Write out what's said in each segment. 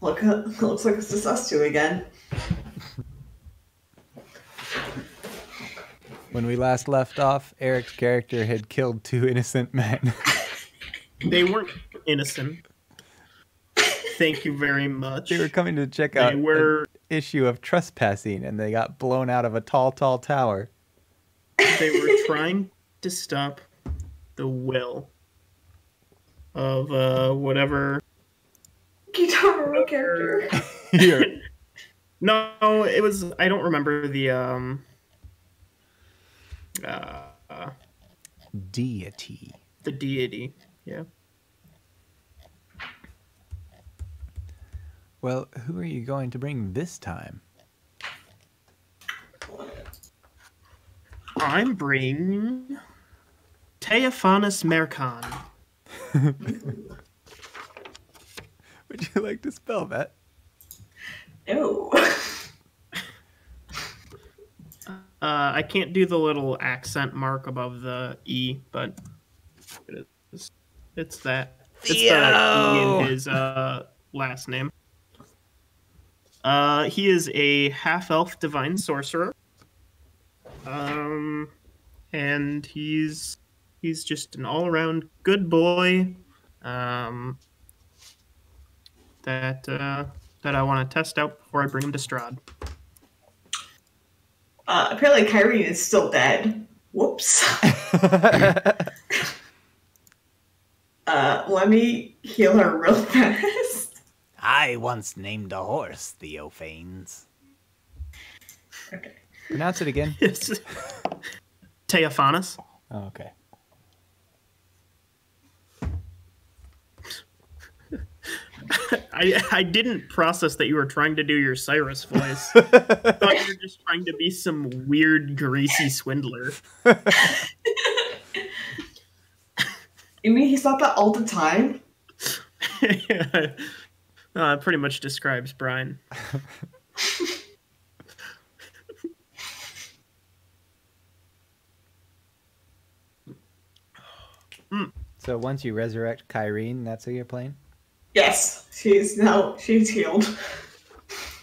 Look, looks like it's just us two again. When we last left off, Eric's character had killed two innocent men. They weren't innocent. Thank you very much. they were coming to check out They were an issue of trespassing, and they got blown out of a tall, tall tower. they were trying to stop the will of uh whatever Guitar character. Here, no it was i don't remember the um uh, deity. the deity yeah Well, who are you going to bring this time? i'm bringing Teophanes Mercon. Would you like to spell that? No. Uh, I can't do the little accent mark above the E, but it is, it's that. It's the E Theo! in his uh, last name. Uh, he is a half elf divine sorcerer. Um, and he's he's just an all around good boy. Um, that uh, that I want to test out before I bring him to Strahd. Uh, apparently, Kyrie is still dead. Whoops. Uh, let me heal her real fast. I once named a horse Theophanes. Okay. Pronounce it again. Yes. Teophanes. Oh, okay. I I didn't process that you were trying to do your Cyrus voice. I thought you were just trying to be some weird greasy swindler. You mean he's not that all the time? uh, it pretty much describes Brian. So once you resurrect Kyrene, that's who you're playing? Yes, she's now she's healed.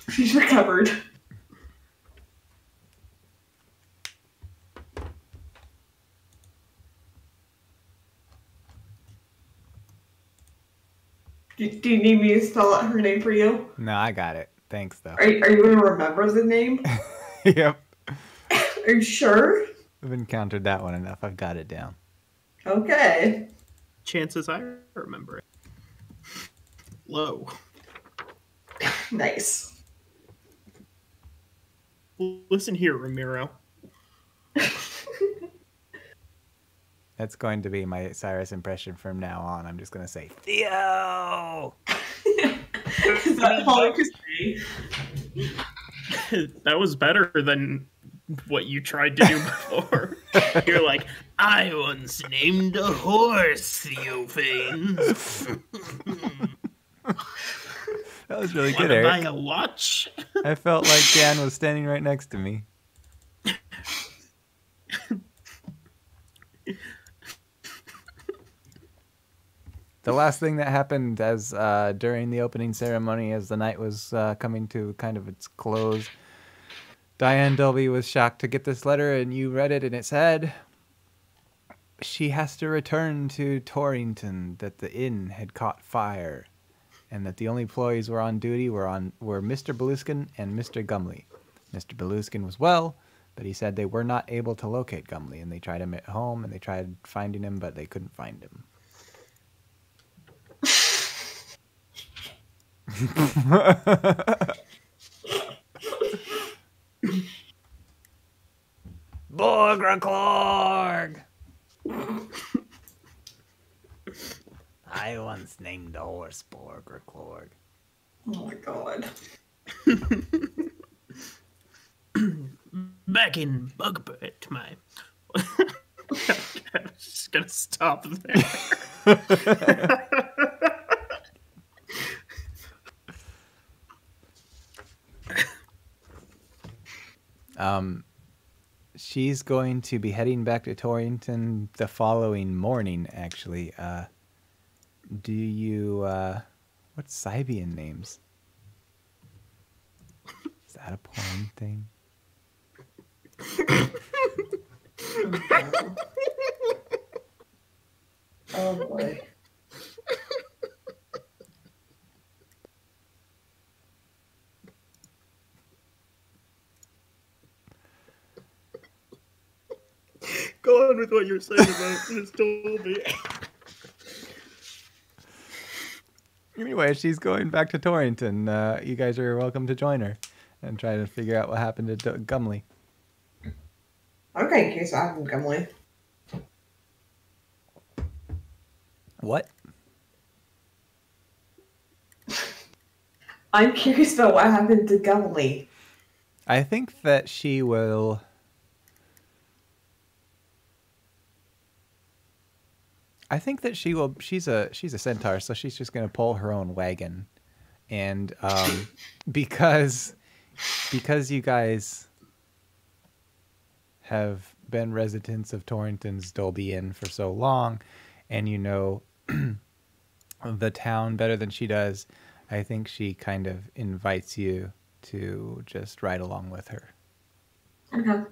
She's recovered. Do, do you need me to spell out her name for you? No, I got it. Thanks, though. Are, are you going to remember the name? yep. Are you sure? I've encountered that one enough. I've got it down. Okay. Chances I remember it. Low. Nice. Listen here, Ramiro. That's going to be my Cyrus impression from now on. I'm just going to say, Theo! Is that all I could say? that was better than what you tried to do before. You're like, I once named a horse Theophanes. that was really good, to buy Eric. a watch? I felt like Dan was standing right next to me. the last thing that happened as uh, during the opening ceremony, as the night was uh, coming to kind of its close, Diane Dolby was shocked to get this letter, and you read it, and it said she has to return to Torrington. That the inn had caught fire, and that the only employees were on duty were on were Mr. Beluskin and Mr. Gumley. Mr. Beluskin was well, but he said they were not able to locate Gumley, and they tried him at home, and they tried finding him, but they couldn't find him. Borgraclorg! I once named a horse Borgraclorg. Oh my god. Back in Bugbert, my. I'm just gonna stop there. Um, she's going to be heading back to Torrington the following morning. Actually, uh, do you uh, what's Sibian names? Is that a porn thing? oh boy. Go on with what you're saying about Miss Dolby. Anyway, she's going back to Torrington. Uh, you guys are welcome to join her and try to figure out what happened to D- Gumley. Okay, in case I haven't Gumley. What? I'm curious about what happened to Gumley. I think that she will. I think that she will. She's a she's a centaur, so she's just gonna pull her own wagon, and um, because because you guys have been residents of Torrington's Dolby Inn for so long, and you know the town better than she does, I think she kind of invites you to just ride along with her. Okay.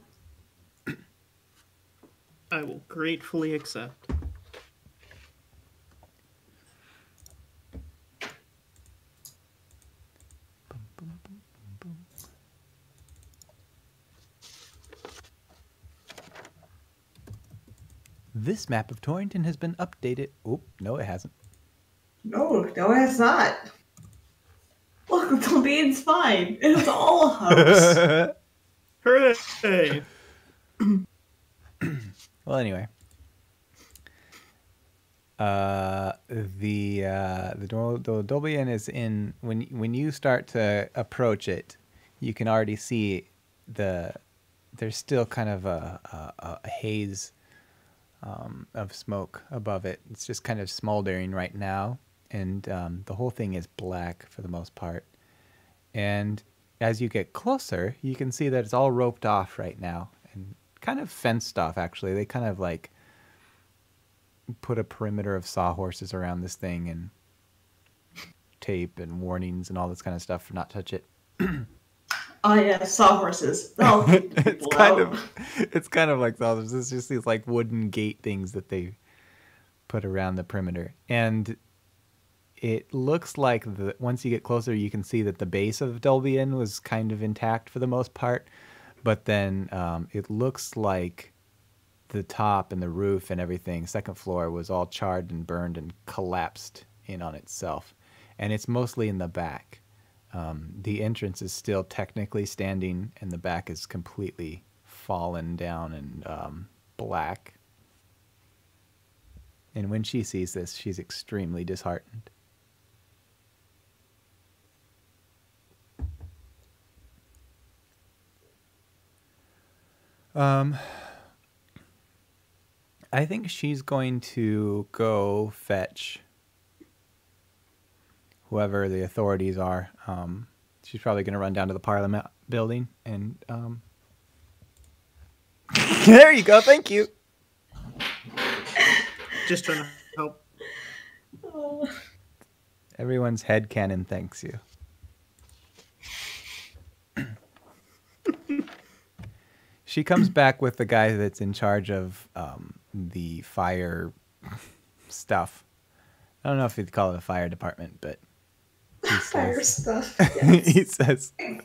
I will gratefully accept. This map of Torrington has been updated. Oh, no, it hasn't. No, no, it's not. Look, the being's fine. It is all a hoax. Hooray! well, anyway. Uh, the uh, the, Dol- the Dolby is in when when you start to approach it, you can already see the there's still kind of a, a, a haze um, of smoke above it. It's just kind of smoldering right now, and um, the whole thing is black for the most part. And as you get closer, you can see that it's all roped off right now and kind of fenced off. Actually, they kind of like put a perimeter of sawhorses around this thing and tape and warnings and all this kind of stuff for not touch it. oh yeah, sawhorses. They'll it's kind out. of it's kind of like sawhorses. It's just these like wooden gate things that they put around the perimeter, and it looks like the once you get closer, you can see that the base of Dolby Inn was kind of intact for the most part, but then um, it looks like the top and the roof and everything, second floor, was all charred and burned and collapsed in on itself, and it's mostly in the back. Um, the entrance is still technically standing, and the back is completely fallen down and um, black. And when she sees this, she's extremely disheartened. Um, I think she's going to go fetch whoever the authorities are. Um, she's probably going to run down to the Parliament building and. Um... there you go. Thank you. Just trying to help. Oh. Everyone's head canon thanks you. she comes back with the guy that's in charge of um, the fire stuff. I don't know if you'd call it a fire department, but he Fire says, stuff. Yes. he says,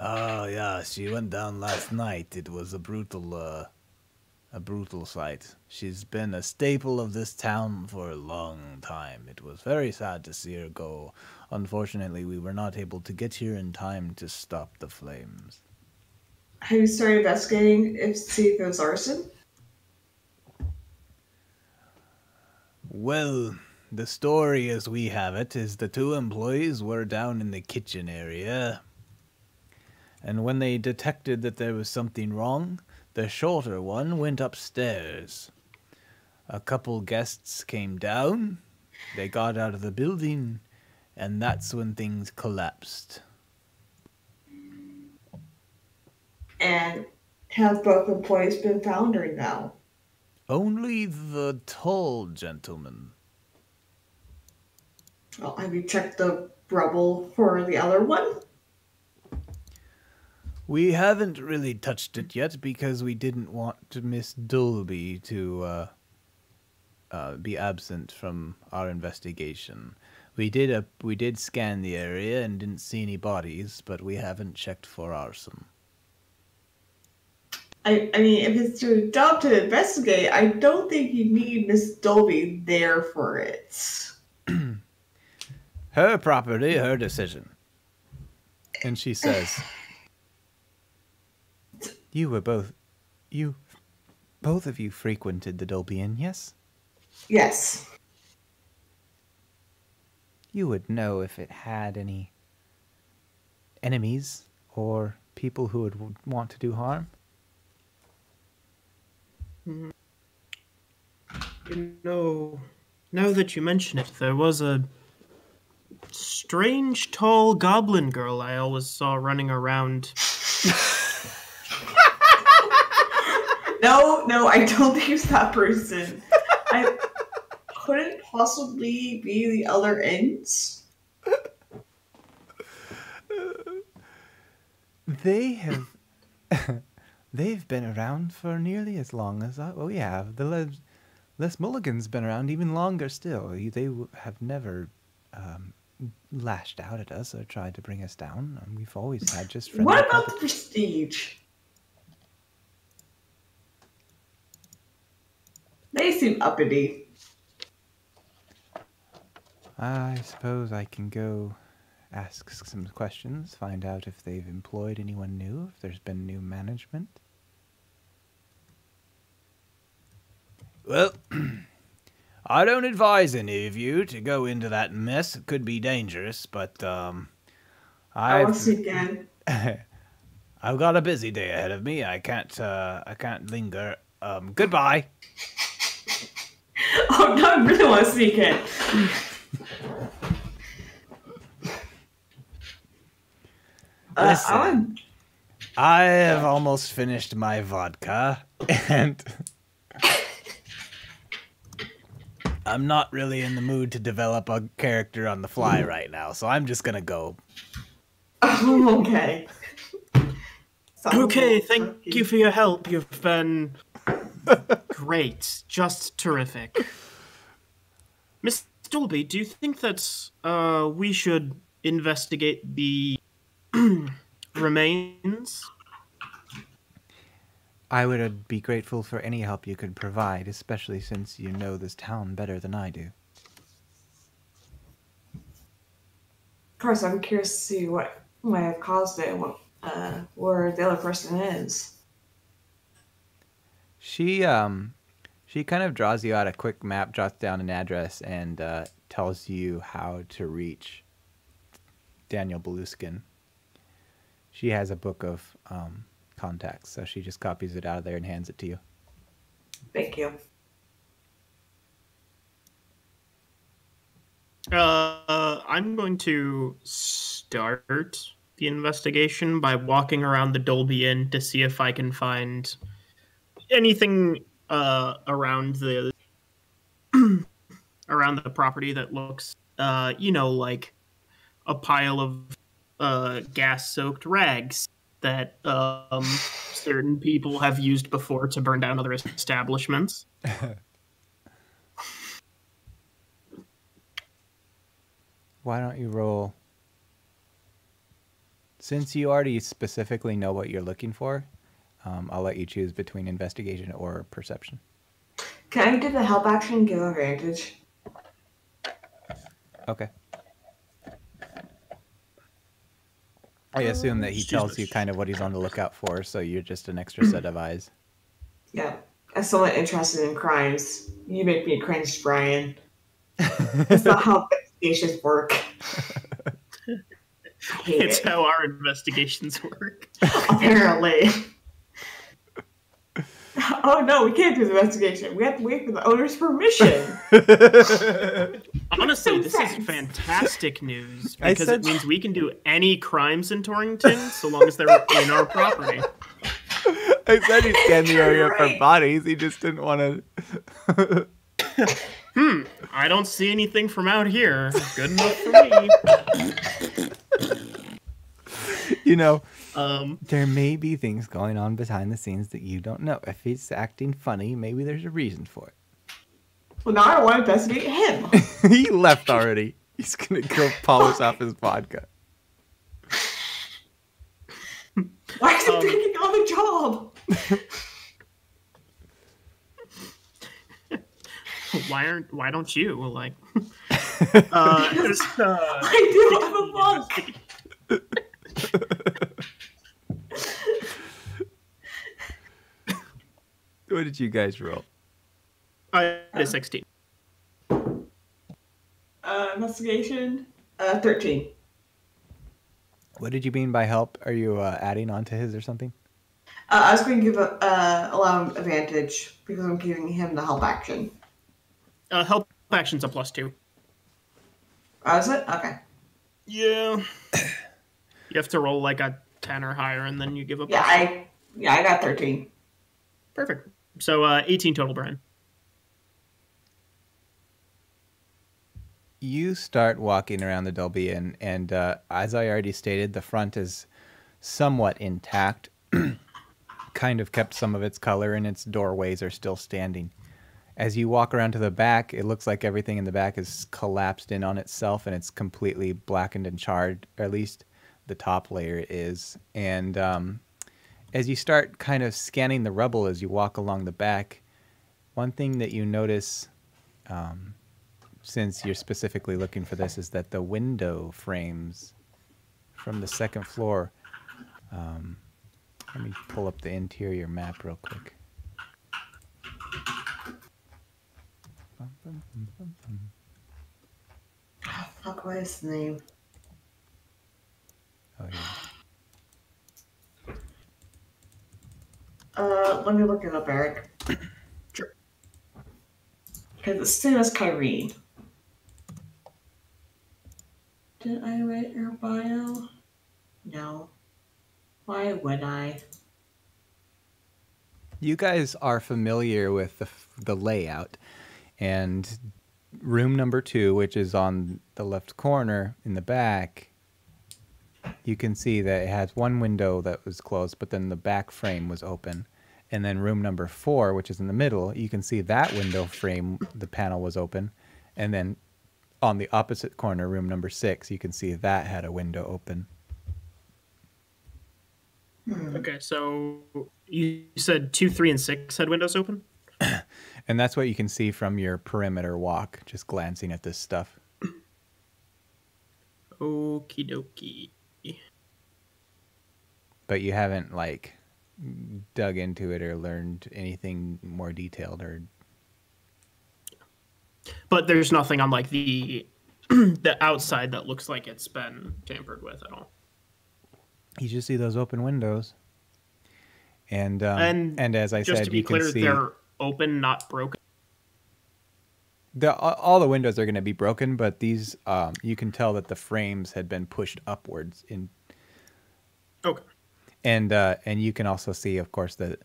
Oh yeah, she went down last night. It was a brutal, uh, a brutal sight. She's been a staple of this town for a long time. It was very sad to see her go. Unfortunately, we were not able to get here in time to stop the flames. Have you started investigating if see if it was arson? Well, the story as we have it is the two employees were down in the kitchen area. And when they detected that there was something wrong, the shorter one went upstairs. A couple guests came down, they got out of the building, and that's when things collapsed. And have both employees been found or no? Only the tall gentleman. Well, have you checked the rubble for the other one? We haven't really touched it yet because we didn't want Miss Dolby to uh, uh, be absent from our investigation. We did a we did scan the area and didn't see any bodies, but we haven't checked for arson. I, I mean, if it's your job to investigate, I don't think you need Miss Dolby there for it. Her property, her decision. And she says, "You were both, you, both of you frequented the Dolby Inn, yes? Yes. You would know if it had any enemies or people who would want to do harm. Mm-hmm. You know, now that you mention it, there was a strange tall goblin girl I always saw running around. No, no, I don't think it's that person. I couldn't possibly be the other ends. They have. they've been around for nearly as long as I. Oh, yeah. The Les, Les Mulligan's been around even longer still. They have never um, lashed out at us or tried to bring us down. And we've always had just friendly. What about the prestige? They seem uppity. I suppose I can go ask some questions, find out if they've employed anyone new, if there's been new management. Well, I don't advise any of you to go into that mess. It could be dangerous, but um, I I've was again. I've got a busy day ahead of me. I can't uh, I can't linger. Um, goodbye. Oh no, I really want to sneak in. Uh, Listen. Want I have almost finished my vodka, and I'm not really in the mood to develop a character on the fly right now. So I'm just gonna go. Oh, okay. Okay, thank little you for your help. You've been great, just terrific. Miss Dolby, do you think that uh, we should investigate the remains? I would uh, be grateful for any help you could provide, especially since you know this town better than I do. Of course, I'm curious to see what might have caused it and what, uh, where the other person is. She um she kind of draws you out a quick map, jots down an address, and uh, tells you how to reach Daniel Beluskin. She has a book of um, contacts, so she just copies it out of there and hands it to you. Thank you. Uh, I'm going to start the investigation by walking around the Dolby Inn to see if I can find anything uh, around the around the property that looks, uh, you know, like a pile of uh, gas-soaked rags that um, certain people have used before to burn down other establishments. Why don't you roll? Since you already specifically know what you're looking for, um, I'll let you choose between investigation or perception. Can I do the help action and give advantage? Okay. I oh, assume that he Excuse tells you kind of what he's on the lookout for, so you're just an extra set of eyes. Yeah. As someone interested in crimes, you make me cringe, Brian. That's not how investigations work. It's it. how our investigations work. Apparently. oh no, we can't do the investigation. We have to wait for the owner's permission. Honestly, this sense. is fantastic news because said- it means we can do any crimes in Torrington so long as they're in our property. I said he scanned the area for bodies. He just didn't want to. Hmm. I don't see anything from out here. Good enough for me. You know, Um. there may be things going on behind the scenes that you don't know. If he's acting funny, maybe there's a reason for it. Well, now I want to investigate him. he left already. He's gonna go polish off his vodka. Why is he Um, taking on the job? Why aren't? Why don't you Well like? uh, it's, uh, I do have a monk. What did you guys roll? I did sixteen. Uh, investigation. Uh, thirteen. What did you mean by help? Are you uh, adding on to his or something? Uh, I was going to give a, uh, allow him advantage because I'm giving him the help action. Uh, help action's a plus two. Oh, is it? Okay. Yeah. You have to roll like a ten or higher, and then you give a. Yeah, I yeah I got thirteen. Perfect. So uh, eighteen total, Brian. You start walking around the Dolby and uh, as I already stated, the front is somewhat intact. kind of kept some of its color, and its doorways are still standing. As you walk around to the back, it looks like everything in the back is collapsed in on itself, and it's completely blackened and charred, or at least the top layer is. And um, as you start kind of scanning the rubble as you walk along the back, one thing that you notice um, since you're specifically looking for this, is that the window frames from the second floor. Um, let me pull up the interior map real quick. Oh, fuck, what is the name? Oh yeah. Uh, let me look it up, Eric. Sure. Because it's same as Kyrene. Did I write your bio? No. Why would I? You guys are familiar with the, the layout, and room number two, which is on the left corner in the back, you can see that it has one window that was closed, but then the back frame was open. And then room number four, which is in the middle, you can see that window frame, the panel was open. And then on the opposite corner, room number six, you can see that had a window open. Hmm. Okay, so you said two, three, and six had windows open. And that's what you can see from your perimeter walk, just glancing at this stuff. Okie dokie. but you haven't like dug into it or learned anything more detailed or But there's nothing on like the the outside that looks like it's been tampered with at all. you just see those open windows and um, and, And as i Just said to be you clear, can see they're open, not broken. the, all all the windows are going to be broken but these um, you can tell that the frames had been pushed upwards in Okay. and uh, and you can also see of course that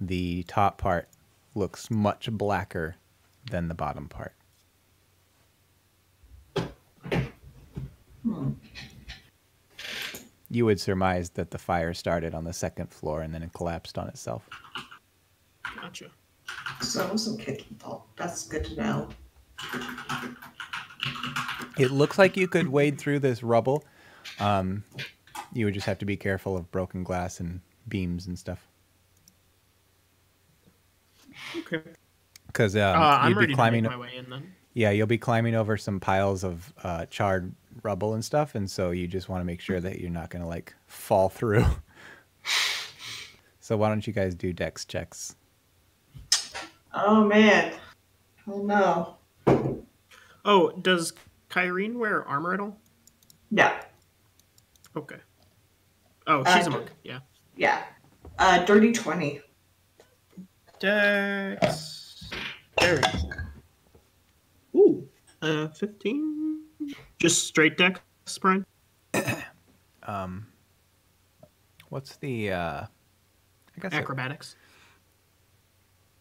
the top part looks much blacker than the bottom part you would surmise that the fire started on the second floor and then it collapsed on itself. Gotcha. So it wasn't kitchen fault. That's good to know. It looks like you could wade through this rubble. Um, you would just have to be careful of broken glass and beams and stuff. Okay. Because um, uh, you'd be climbing my way in then. Yeah, you'll be climbing over some piles of uh, charred rubble and stuff, and so you just want to make sure that you're not going to like fall through. so why don't you guys do dex checks? Oh man. Oh no. Oh, does Kyrene wear armor at all? No. Okay. Oh, Uh, she's a monk. Yeah. Yeah. Uh, dirty twenty. Dex. There. Ooh. Uh, fifteen. Just straight dex, Brian. Um, what's the? Uh, I guess it- Acrobatics.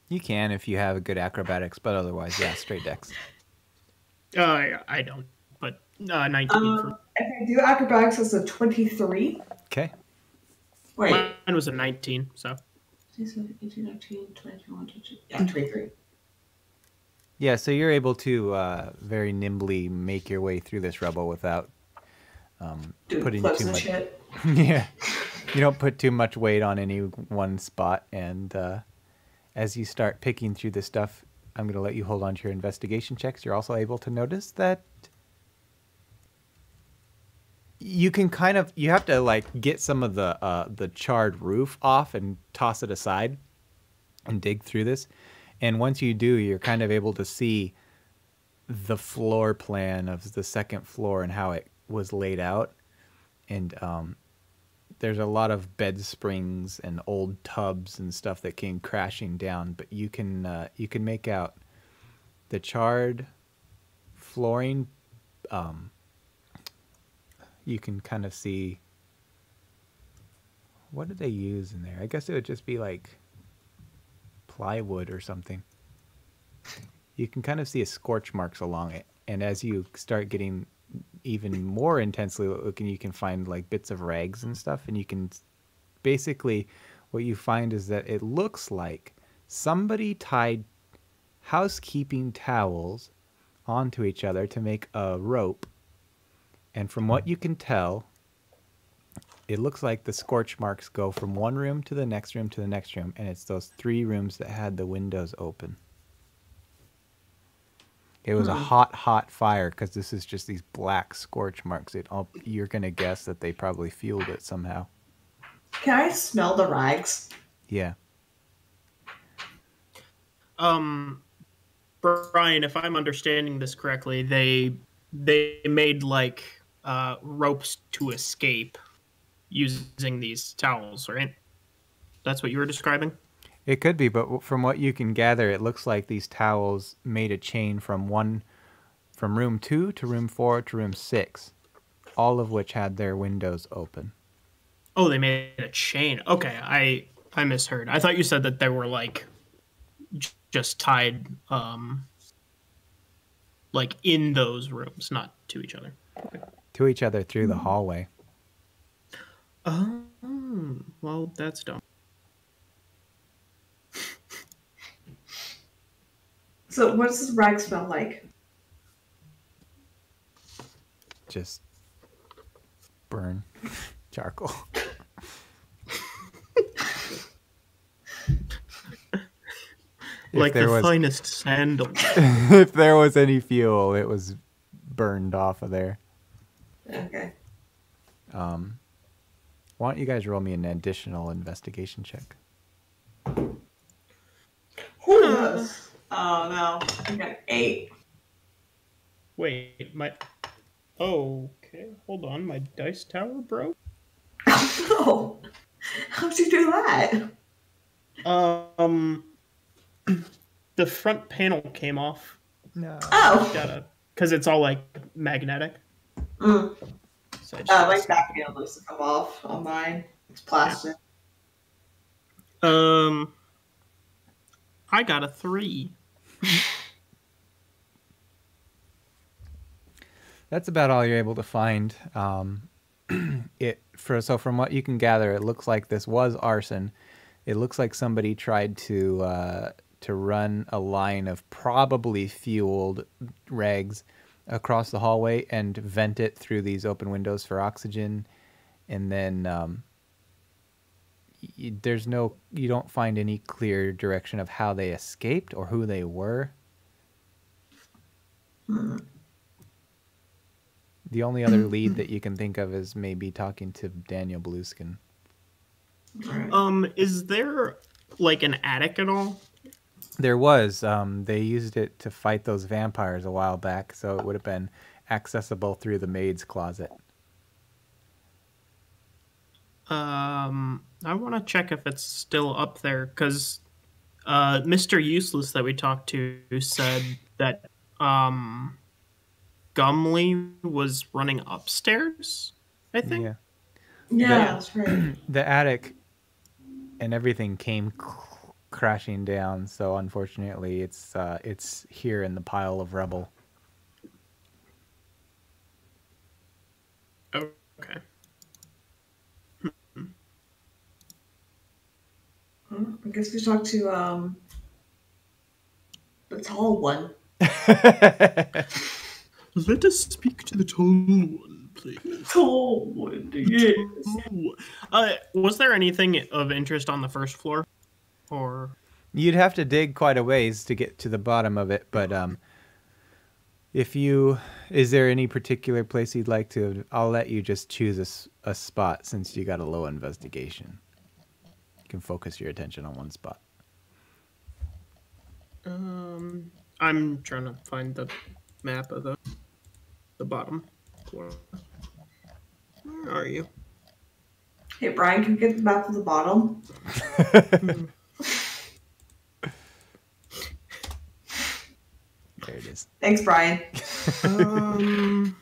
You can if you have a good acrobatics, but otherwise, yeah, straight dex. Uh, I, I don't, but uh, 19 for Um, if I do acrobatics, it's a 23. Okay. Wait. mine was a 19, so 18, 19, 20, 21, 22. Yeah, 23. Yeah, so you're able to uh, very nimbly make your way through this rubble without um, Doing putting too much. shit. yeah, you don't put too much weight on any one spot, and uh, as you start picking through this stuff, I'm going to let you hold on to your investigation checks. You're also able to notice that you can kind of you have to like get some of the uh, the charred roof off and toss it aside and dig through this. And once you do, you're kind of able to see the floor plan of the second floor and how it was laid out. And um, there's a lot of bed springs and old tubs and stuff that came crashing down. But you can uh, you can make out the charred flooring. Um, you can kind of see what did they use in there? I guess it would just be like plywood or something. You can kind of see a scorch marks along it, and as you start getting even more intensely looking, you can find like bits of rags and stuff, and you can basically what you find is that it looks like somebody tied housekeeping towels onto each other to make a rope. And from what hmm. you can tell, it looks like the scorch marks go from one room to the next room to the next room, and it's those three rooms that had the windows open. It was a Hmm. hot, hot fire because this is just these black scorch marks. It all you're gonna guess that they probably fueled it somehow. Can I smell the rags? Yeah. Um, Brian, if I'm understanding this correctly, they they made like uh, ropes to escape using these towels, right? That's what you were describing. It could be, but from what you can gather, it looks like these towels made a chain from one, from room two to room four to room six, all of which had their windows open. Oh, they made a chain. Okay, I I misheard. I thought you said that they were like just tied, um, like in those rooms, not to each other. To each other through the hallway. Oh, well, that's dumb. So, what does this rag smell like? Just burn charcoal. Like the was- finest sandal. if there was any fuel, it was burned off of there. Okay. Um, why don't you guys roll me an additional investigation check? Who knows? Oh no, I got eight. Wait, my. Okay, hold on. My dice tower broke. no, how'd you do that? Um, the front panel came off. No. Oh, Gotta, cause it's all like magnetic. mm. So I just uh, gotta my back panel needs to come off on mine. It's plastic. Um, I got a three. That's about all you're able to find. Um, it for so from what you can gather, it looks like this was arson. It looks like somebody tried to uh, to run a line of probably fueled rags across the hallway and vent it through these open windows for oxygen, and then um, y- there's no you don't find any clear direction of how they escaped or who they were. The only other lead that you can think of is maybe talking to Daniel Beluskin. Um, is there like an attic at all? There was. Um, they used it to fight those vampires a while back, so it would have been accessible through the maid's closet. Um, I want to check if it's still up there because uh, Mr. Useless that we talked to said that um, Gumley was running upstairs. I think. Yeah. yeah, Yeah. that's right. The attic and everything came cl- crashing down. So unfortunately, it's uh, it's here in the pile of rubble. Okay. I guess we talk to um the tall one. Let us speak to the tall one, please. Tall one, yes. Uh, was there anything of interest on the first floor? Or You'd have to dig quite a ways to get to the bottom of it, but um, if you, is there any particular place you'd like to? I'll let you just choose a spot since you got a low investigation. You can focus your attention on one spot. um, I'm trying to find the map of the the bottom floor. Where are you? Hey Brian, can you get the map of the bottom? There it is. Thanks, Brian. um,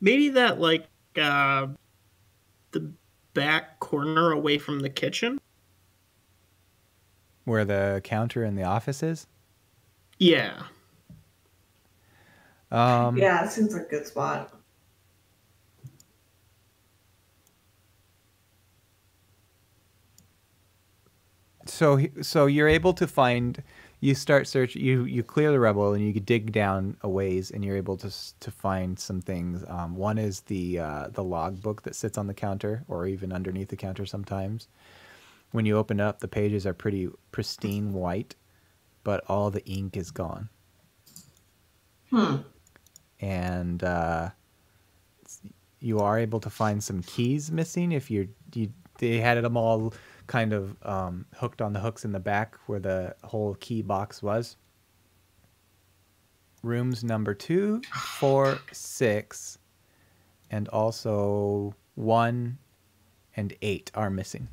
maybe that like uh, the back corner away from the kitchen. Where the counter in the office is. Yeah. Um, yeah, it seems like a good spot. so so you're able to find you start search you you clear the rubble and you dig down a ways and you're able to to find some things. Um, one is the uh, the log book that sits on the counter or even underneath the counter sometimes. When you open up the pages are pretty pristine white but all the ink is gone. Hmm. and uh, you are able to find some keys missing if you're you they had them all kind of um, hooked on the hooks in the back where the whole key box was rooms number two four six and also one and eight are missing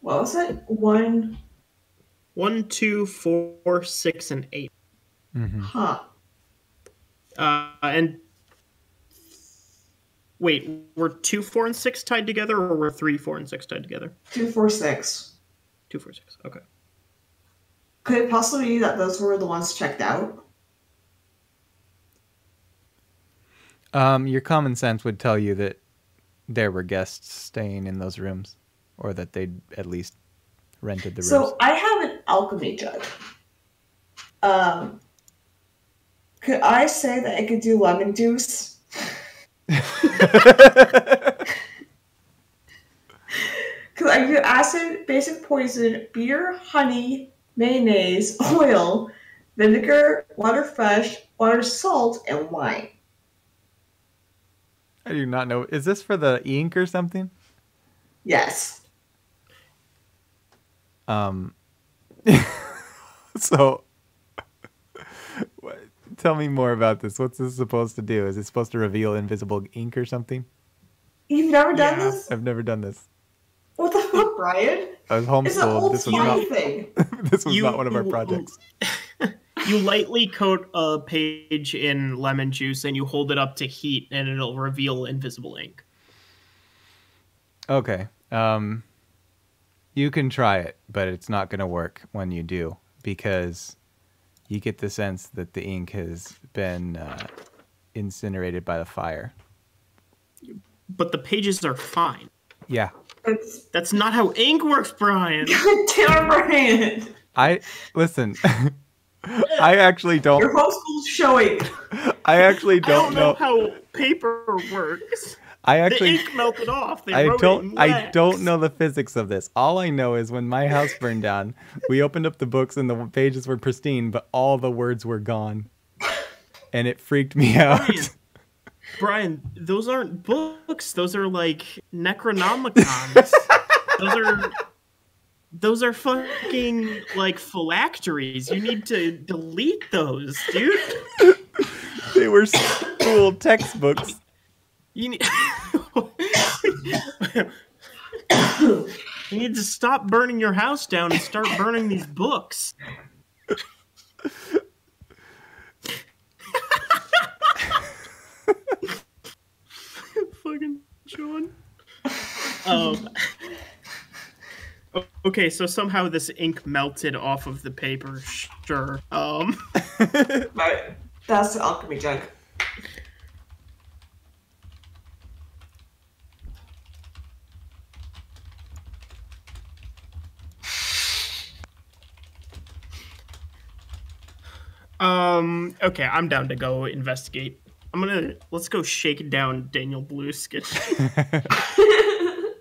What was it? One. One, two, four, six, and eight. mm-hmm. Huh. Uh, and wait, were two, four, and six tied together, or were three, four, and six tied together? Two, four, six. Two, four, six. Okay. Could it possibly be that those were the ones checked out? um, your common sense would tell you that there were guests staying in those rooms or that they'd at least rented the rooms So I have an alchemy jug. Um, could I say that I could do lemon juice? Because I do acid, basic poison, beer, honey, mayonnaise, oil, vinegar, water fresh, water salt, and wine. I do not know. Is this for the ink or something? Yes. Um. so, tell me more about this. What's this supposed to do? Is it supposed to reveal invisible ink or something? You've never done Yeah. this? I've never done this. What the fuck, Brian? I was It's an homeschooled. old This was not. thing. this was You- not one of our projects. You lightly coat a page in lemon juice and you hold it up to heat, and it'll reveal invisible ink. Okay. Um. You can try it, but it's not going to work when you do because you get the sense that the ink has been uh, incinerated by the fire. But the pages are fine. Yeah. It's That's not how ink works, Brian. God damn Brian. I listen. I actually don't. homeschool's showing. I actually don't don't know know. how paper works. I The actually. ink melted off. They I don't. I don't know the physics of this. All I know is when my house burned down, we opened up the books and the pages were pristine, but all the words were gone, and it freaked me out. Brian, Brian, those aren't books. Those are like Necronomicons. those are those are fucking like phylacteries. You need to delete those, dude. they were school textbooks. You need You need to stop burning your house down and start burning these books. Fucking John. Um, Okay, so somehow this ink melted off of the paper. Sure. Um. Right. That's the alchemy jug. Um. Okay, I'm down to go investigate. I'm gonna let's go shake down Daniel Beluskin.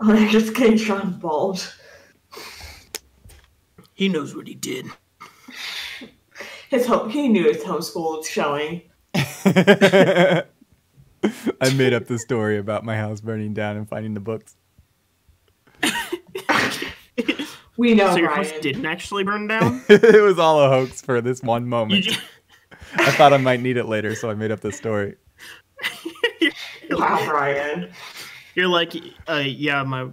Oh, they're just getting Sean bald. he knows what he did. His home, he knew his homeschool was showing. I made up the story about my house burning down and finding the books. We know, so your Brian. house didn't actually burn down. it was all a hoax for this one moment. just, I thought I might need it later, so I made up the story. Wow, Brian. you're like, uh, yeah, my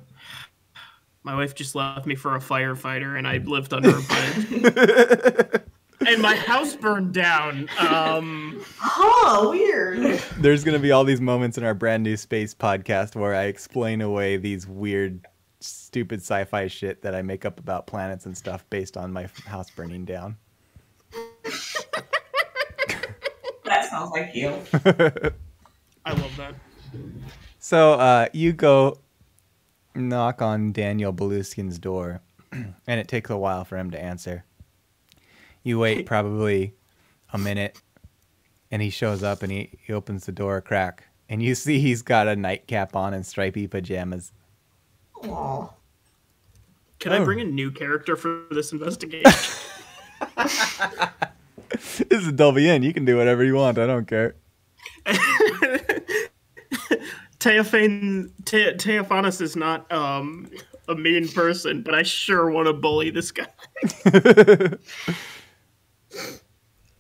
my wife just left me for a firefighter, and I lived under a bridge, and my house burned down. Um. Huh, weird. There's gonna be all these moments in our brand new space podcast where I explain away these weird, stupid sci-fi shit that I make up about planets and stuff based on my house burning down. That sounds like you. I love that. So uh, you go knock on Daniel Beluskin's door, and it takes a while for him to answer. You wait probably a minute, and he shows up and he, he opens the door a crack, and you see he's got a nightcap on and stripy pajamas. Aw. Can Oh. I bring a new character for this investigation? This is a Dolby Inn. You can do whatever you want. I don't care. Teophane, Te- Teophanes is not um, a mean person, but I sure want to bully this guy.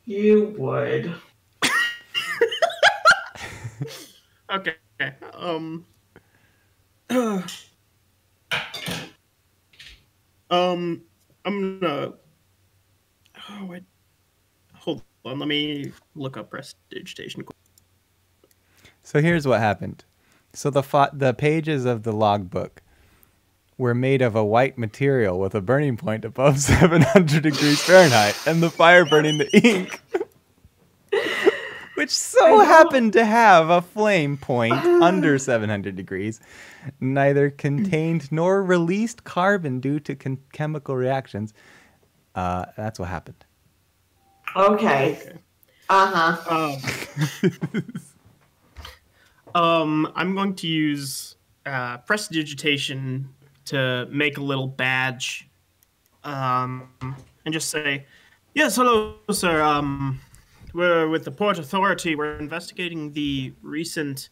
You would. Okay. Um. um. I'm gonna. Oh. Hold on. Let me look up prestidigitation. So here's what happened. So the fo- the pages of the logbook were made of a white material with a burning point above 700 degrees Fahrenheit, and the fire burning the ink, which so happened to have a flame point under 700 degrees, neither contained nor released carbon due to con- chemical reactions. Uh, that's what happened. Okay. Okay. Uh huh. Um, um, I'm going to use uh, prestidigitation to make a little badge, um, and just say, "Yes, hello, sir. Um, we're with the Port Authority. We're investigating the recent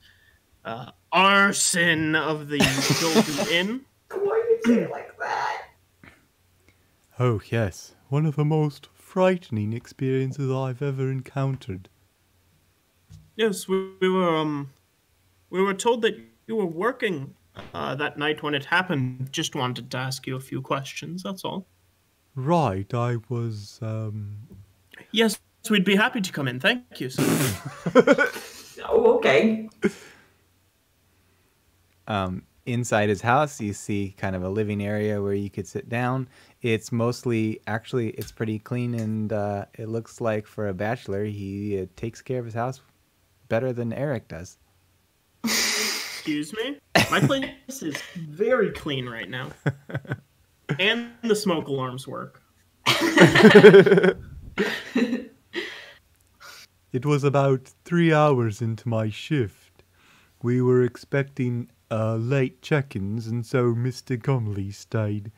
uh, arson of the Golden Inn." Why do you say it like that? Oh, yes. One of the most frightening experiences I've ever encountered. Yes, we, we were um, we were told that you were working uh, that night when it happened. Just wanted to ask you a few questions. That's all. Right, I was, um. Yes, we'd be happy to come in. Thank you. Oh, okay. Um, inside his house, you see kind of a living area where you could sit down. It's mostly, actually, it's pretty clean, and uh, it looks like for a bachelor, he uh, takes care of his house better than Eric does. Excuse me. My place is very clean right now, and the smoke alarms work. It was about three hours into my shift. We were expecting uh, late check-ins, and so Mr. Gumley stayed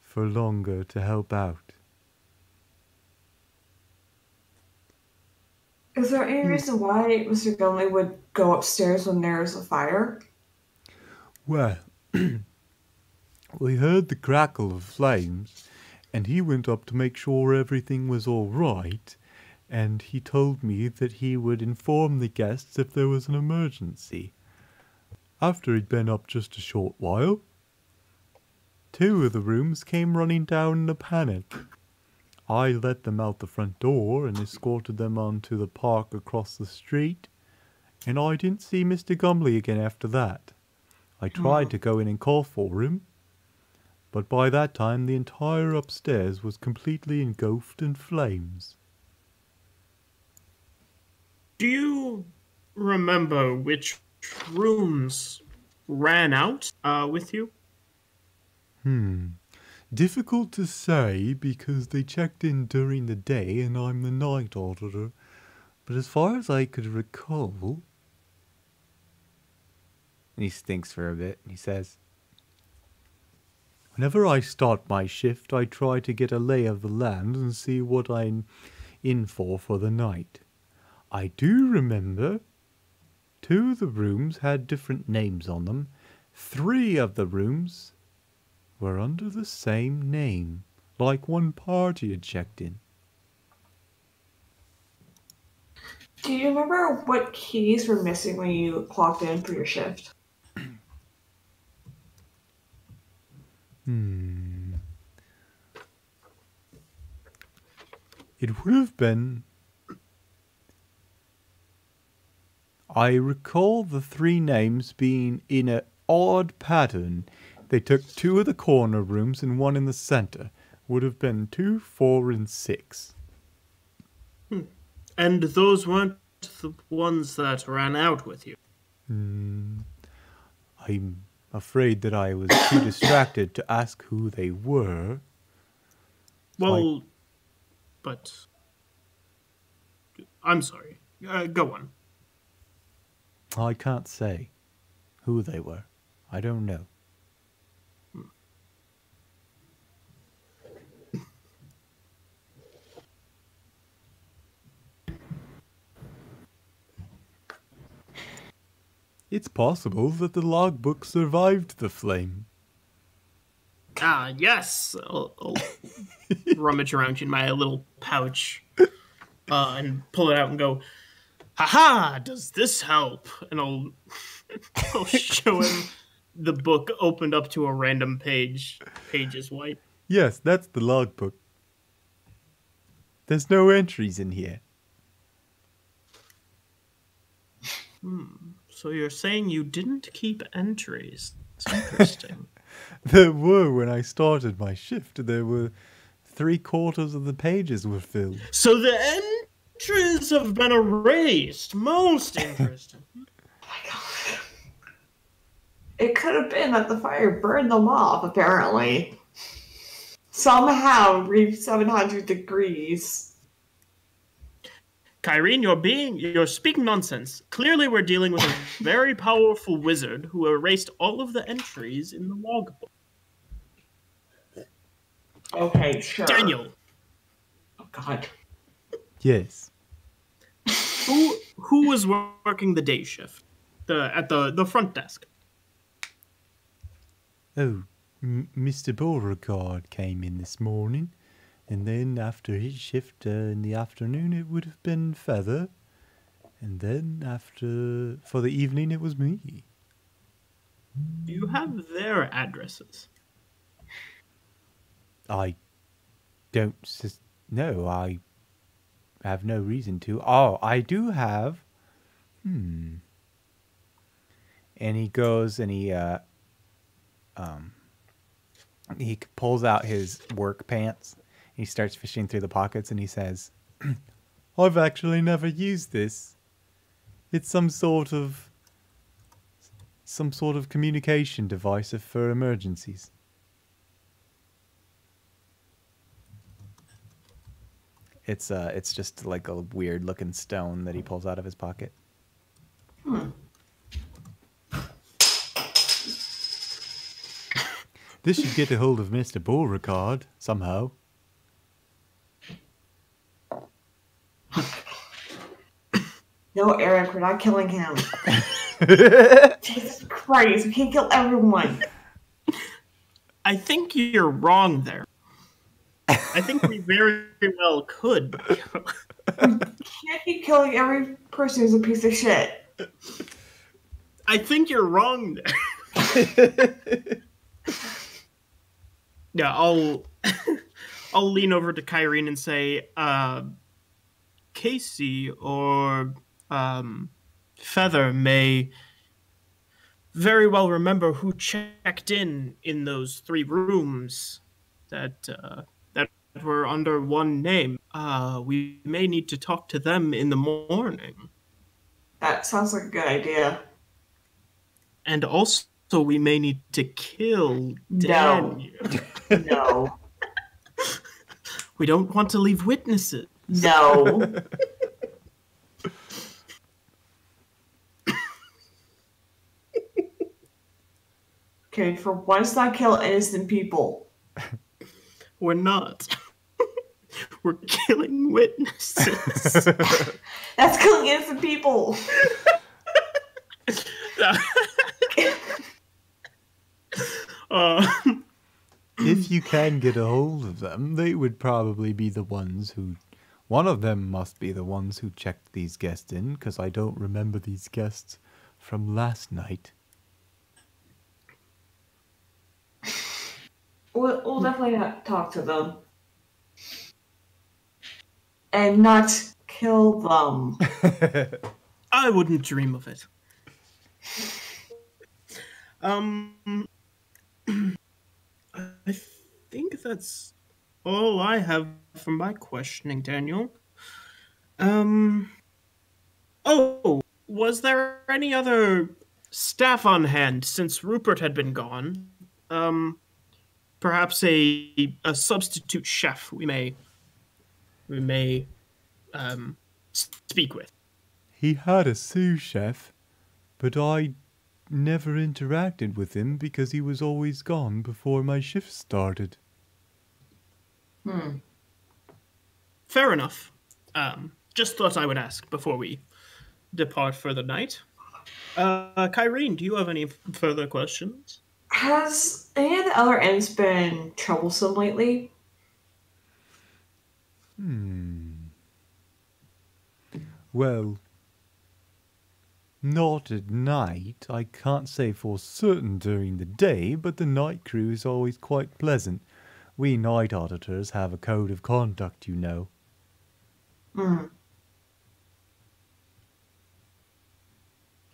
for longer to help out. Is there any reason why Mr. Gumley would go upstairs when there's a fire? Well, we heard the crackle of flames, and he went up to make sure everything was all right, and he told me that he would inform the guests if there was an emergency. After he'd been up just a short while, two of the rooms came running down in a panic. I let them out the front door and escorted them onto the park across the street, and I didn't see Mr. Gumley again after that. I hmm. tried to go in and call for him, but by that time the entire upstairs was completely engulfed in flames. Do you remember which rooms ran out uh, with you? Hmm. Difficult to say because they checked in during the day and I'm the night auditor. But as far as I could recall, And he stinks for a bit. And he says, whenever I start my shift, I try to get a lay of the land and see what I'm in for for the night. I do remember two of the rooms had different names on them. Three of the rooms were under the same name, like one party had checked in. Do you remember what keys were missing when you clocked in for your shift? Hmm. It would have been. I recall the three names being in an odd pattern. They took two of the corner rooms and one in the center. Would have been two, four, and six. And those weren't the ones that ran out with you. Hmm. I'm afraid that I was too distracted to ask who they were. Well, but I'm sorry. Uh, go on. I can't say who they were. I don't know. It's possible that the logbook survived the flame. Ah, yes. I'll, I'll rummage around in my little pouch uh, and pull it out and go, "Ha Does this help?" And I'll I'll show him the book opened up to a random page. Pages white. Yes, that's the logbook. There's no entries in here. Hmm. So you're saying you didn't keep entries? It's interesting. There were when I started my shift. There were three quarters of the pages were filled. so the entries have been erased. Most interesting. It could have been that the fire burned them off, apparently. Somehow, reached 700 degrees. Kyrene, you're being you're speaking nonsense. Clearly we're dealing with a very powerful wizard who erased all of the entries in the logbook. Okay, sure. Daniel, Oh, God. Yes. who who was working the day shift? The at the the front desk. Oh, M- Mr. Beauregard came in this morning, and then after his shift uh, in the afternoon, it would have been Feather, and then after for the evening, it was me. Do you have their addresses? I don't no, I have no reason to. Oh, I do have. Hmm. And he goes and he uh um he pulls out his work pants. He starts fishing through the pockets and he says, "I've actually never used this. It's some sort of some sort of communication device for emergencies." It's uh, it's just like a weird looking stone that he pulls out of his pocket. This should get a hold of Mr. Beauregard somehow. No, Eric, we're not killing him. Jesus Christ, we can't kill everyone. I think you're wrong there. I think we very well could. Can't keep killing every person who's a piece of shit. I think you're wrong there. yeah, I'll I'll lean over to Kyrene and say, uh, Casey or um, Feather may very well remember who checked in in those three rooms that uh, that were under one name. Uh, we may need to talk to them in the morning, That sounds like a good idea. and also we may need to kill No. No. We don't want to leave witnesses. No. okay, for once not kill innocent people. We're not. We're killing witnesses. That's killing innocent people. uh, if you can get a hold of them, they would probably be the ones who. One of them must be the ones who checked these guests in, because I don't remember these guests from last night. We'll, we'll definitely talk to them. And not kill them. I wouldn't dream of it. Um, I think that's all I have for my questioning, Daniel. Um, oh, was there any other staff on hand since Rupert had been gone? Um, perhaps a a substitute chef we may we may um speak with. He had a sous chef, but I never interacted with him because he was always gone before my shift started. Hmm. Fair enough. Um, just thought I would ask before we depart for the night. Uh, Kyrene, do you have any further questions? Has any of the other ends been troublesome lately? Hmm. Well, not at night. I can't say for certain during the day, but the night crew is always quite pleasant. We night auditors have a code of conduct, you know. Hmm.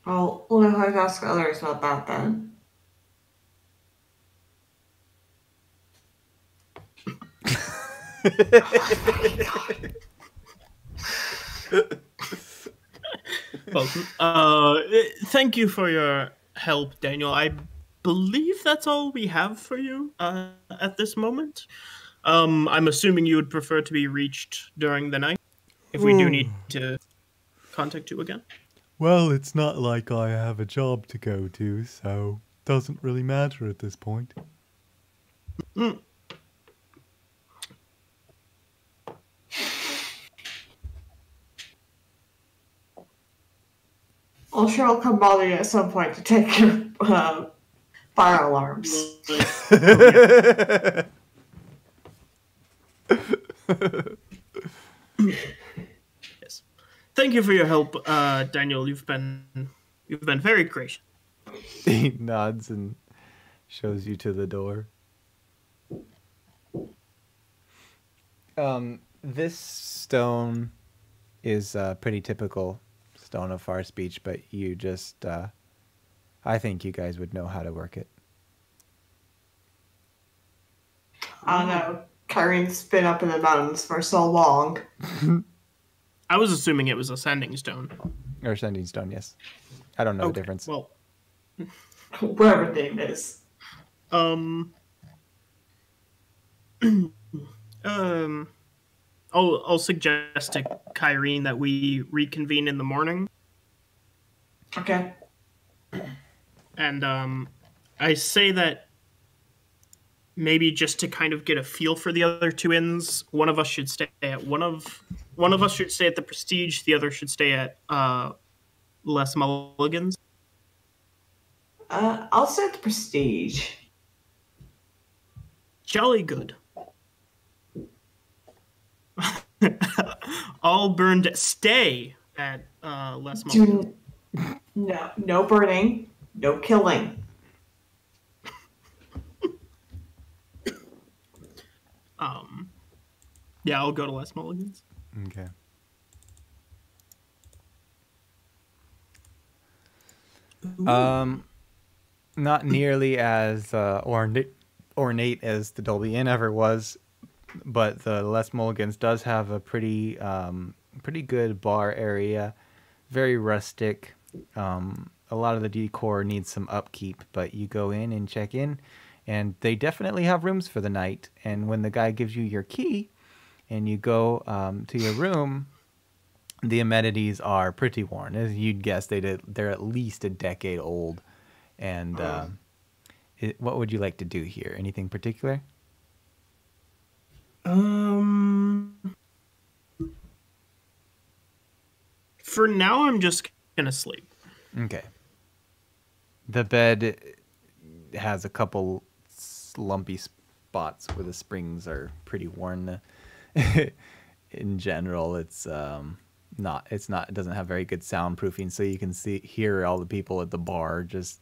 Well, we'll have to ask others about that then. Well, uh, thank you for your help, Daniel. I believe that's all we have for you uh, at this moment. Um, I'm assuming you would prefer to be reached during the night if we do need to contact you again. Well, it's not like I have a job to go to, so doesn't really matter at this point. Well, sure, I'll come bother you at some point to take your uh, fire alarms. yes. Thank you for your help, uh, Daniel. You've been you've been very gracious. he nods and shows you to the door. Um, this stone is a pretty typical stone of far speech, but you just, uh, I think you guys would know how to work it. I don't know. Kyrene's been up in the mountains for so long. I was assuming it was a sending stone. Or sending stone, yes. I don't know the difference. Well, Whatever the name is. um, um, I'll I'll suggest to Kyrene that we reconvene in the morning, Okay. and um, I say that maybe just to kind of get a feel for the other two inns, one of us should stay at one of one of us should stay at the Prestige, the other should stay at uh, Les Mulligans. Uh, I'll set the prestige. Jolly good. All burned. Stay at uh, Les Mulligans. Do no, no burning, no killing. Um, yeah, I'll go to Les Mulligans. Okay. Um, not nearly as uh, ornate, ornate as the Dolby Inn ever was, but the Les Mulligans does have a pretty um, pretty good bar area, very rustic. Um, a lot of the decor needs some upkeep, but you go in and check in, and they definitely have rooms for the night. And when the guy gives you your key, and you go um, to your room, the amenities are pretty worn. As you'd guess, they did, they're at least a decade old. And um, it, what would you like to do here? Anything particular? Um. For now, I'm just gonna sleep. Okay. The bed has a couple lumpy spots where the springs are pretty worn. In general, it's um not it's not it doesn't have very good soundproofing, so you can see hear all the people at the bar just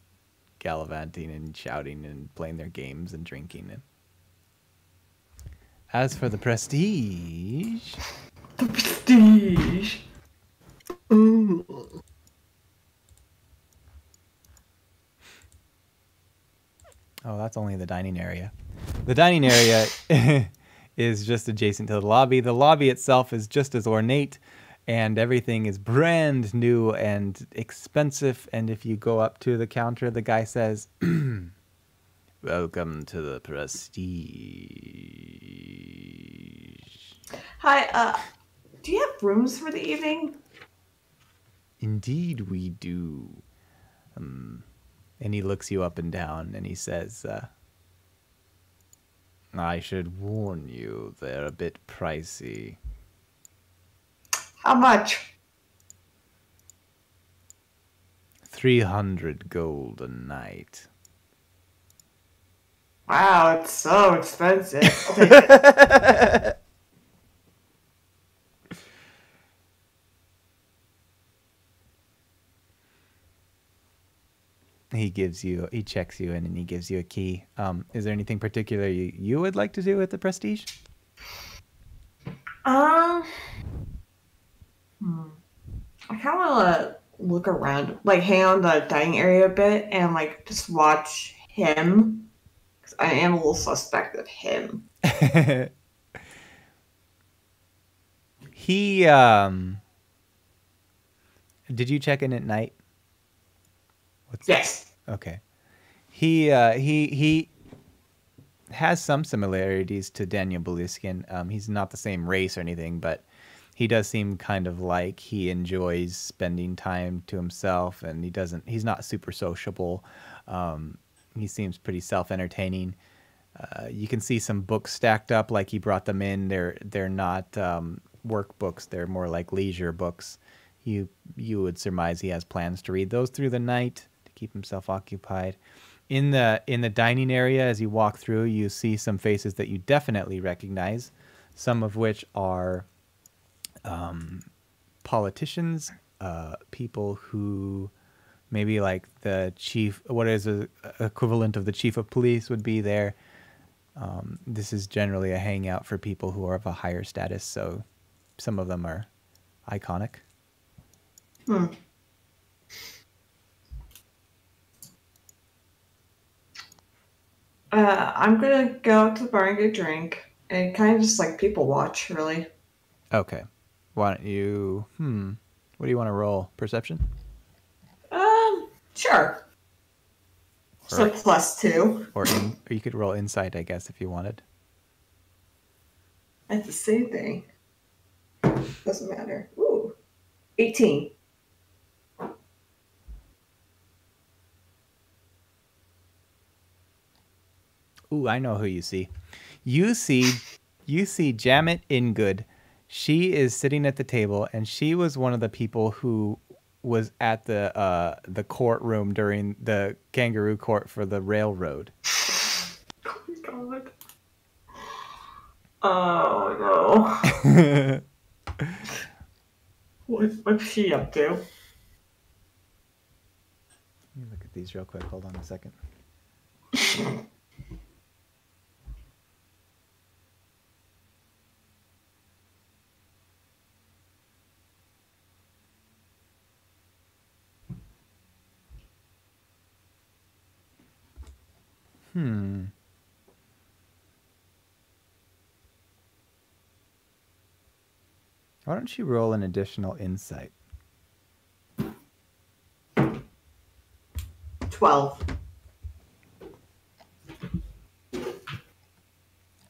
gallivanting and shouting and playing their games and drinking. And as for the prestige, The Prestige. Ooh. Oh, that's only the dining area. The dining area is just adjacent to the lobby. The lobby itself is just as ornate, and everything is brand new and expensive. And if you go up to the counter, the guy says, Welcome to the prestige. Hi, uh, do you have rooms for the evening? Indeed, we do. Um, and he looks you up and down and he says, uh, I should warn you, they're a bit pricey. How much? 300 gold a night. Wow, it's so expensive. I'll take it. He gives you, he checks you in and he gives you a key. Um, is there anything particular you, you would like to do with the prestige? Um, hmm. I kind of want to look around, like hang on the dining area a bit, and like just watch him. I am a little suspect of him. he, um, did you check in at night? What's Yes. Okay. He uh, he he has some similarities to Daniel Beluskin. Um, he's not the same race or anything, but he does seem kind of like he enjoys spending time to himself, and he doesn't. He's not super sociable. Um, he seems pretty self-entertaining. Uh, you can see some books stacked up, like he brought them in. They're they're not um. They're more like leisure books. You you would surmise he has plans to read those through the night to keep himself occupied. In the in the dining area, as you walk through, you see some faces that you definitely recognize. Some of which are um, politicians, uh, people who maybe like the chief, what is a equivalent of the chief of police would be there. Um, this is generally a hangout for people who are of a higher status, so some of them are iconic. Hmm. Uh, I'm gonna go out to the bar and get a drink, and kind of just like people watch, really. Okay. Why don't you? Hmm. What do you want to roll? Perception? Sure. So plus two. Or, in, or you could roll insight, I guess, if you wanted. That's the same thing. Doesn't matter. Ooh, 18. Ooh, I know who you see. You see, you see Jamet Ingood. She is sitting at the table, and she was one of the people who was at the uh, the courtroom during the kangaroo court for the railroad. Oh my god. Oh no. what, what's she up to? Let me look at these real quick. Hold on a second. Hmm. Why don't you roll an additional insight? 12.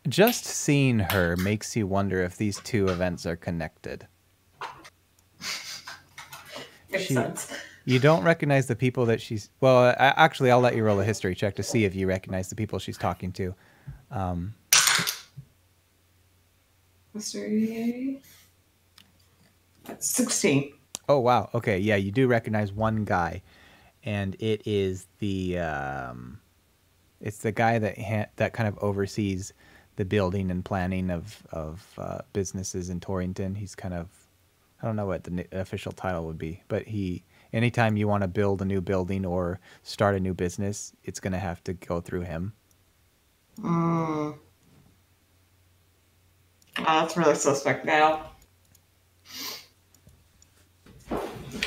Just seeing her makes you wonder if these two events are connected. Makes She- sense. You don't recognize the people that she's. Well, I, actually, I'll let you roll a history check to see if you recognize the people she's talking to. Um, Mystery. That's 16. oh wow. Okay, yeah, you do recognize one guy, and it is the um, it's the guy that ha- that kind of oversees the building and planning of of uh, businesses in Torrington. He's kind of I don't know what the official title would be, but he anytime you want to build a new building or start a new business, it's going to have to go through him. Mm. Oh, that's really suspect now.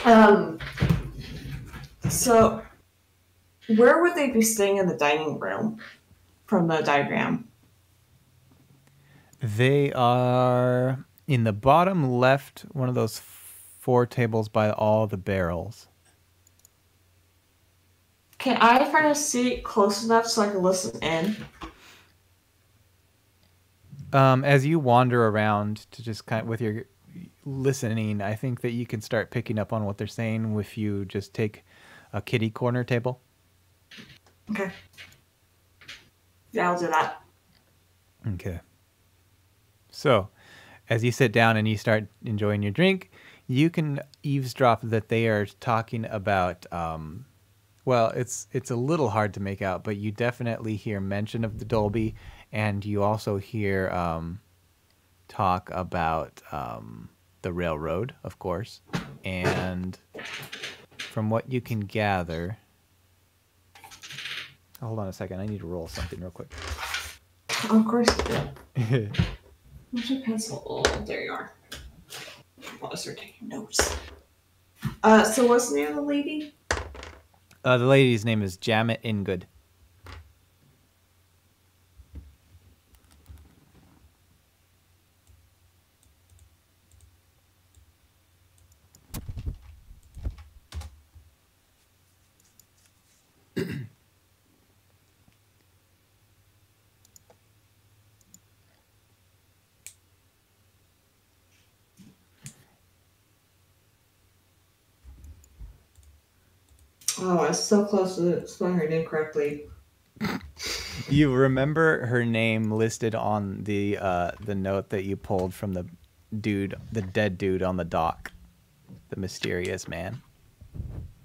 Um. So, where would they be staying in the dining room from the diagram? They are in the bottom left, one of those four tables by all the barrels. Can I find a seat close enough so I can listen in? Um, as you wander around to just kind of with your listening, I think that you can start picking up on what they're saying if you just take a kitty corner table. Okay. Yeah, I'll do that. Okay. So, as you sit down and you start enjoying your drink, you can eavesdrop that they are talking about. Um, well, it's it's a little hard to make out, but you definitely hear mention of the Dolby, and you also hear um, talk about um, the railroad, of course, and from what you can gather. Hold on a second. I need to roll something real quick. Of course you do. Where's your pencil? Oh, there you are. I start taking notes. Uh, so what's the name of the lady? Uh, the lady's name is Jamet Ingood. Oh, I was so close to spelling her name correctly. You remember her name listed on the uh, the note that you pulled from the dude, the dead dude on the dock, the mysterious man.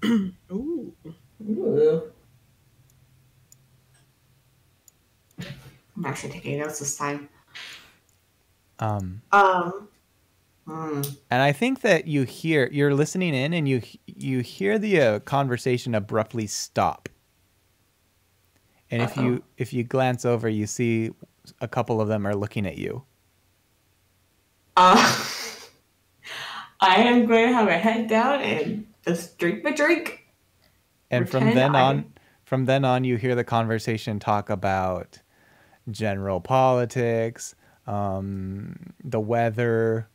Ooh. Ooh. I'm actually taking notes this time. Um, Um. And I think that you hear you're listening in, and you you hear the uh, conversation abruptly stop. And if you Uh-oh. if you glance over, you see a couple of them are looking at you. Uh, I am going to have a head down and just drink my drink. And from Pretend then I- on, from then on, you hear the conversation talk about general politics, um, the weather,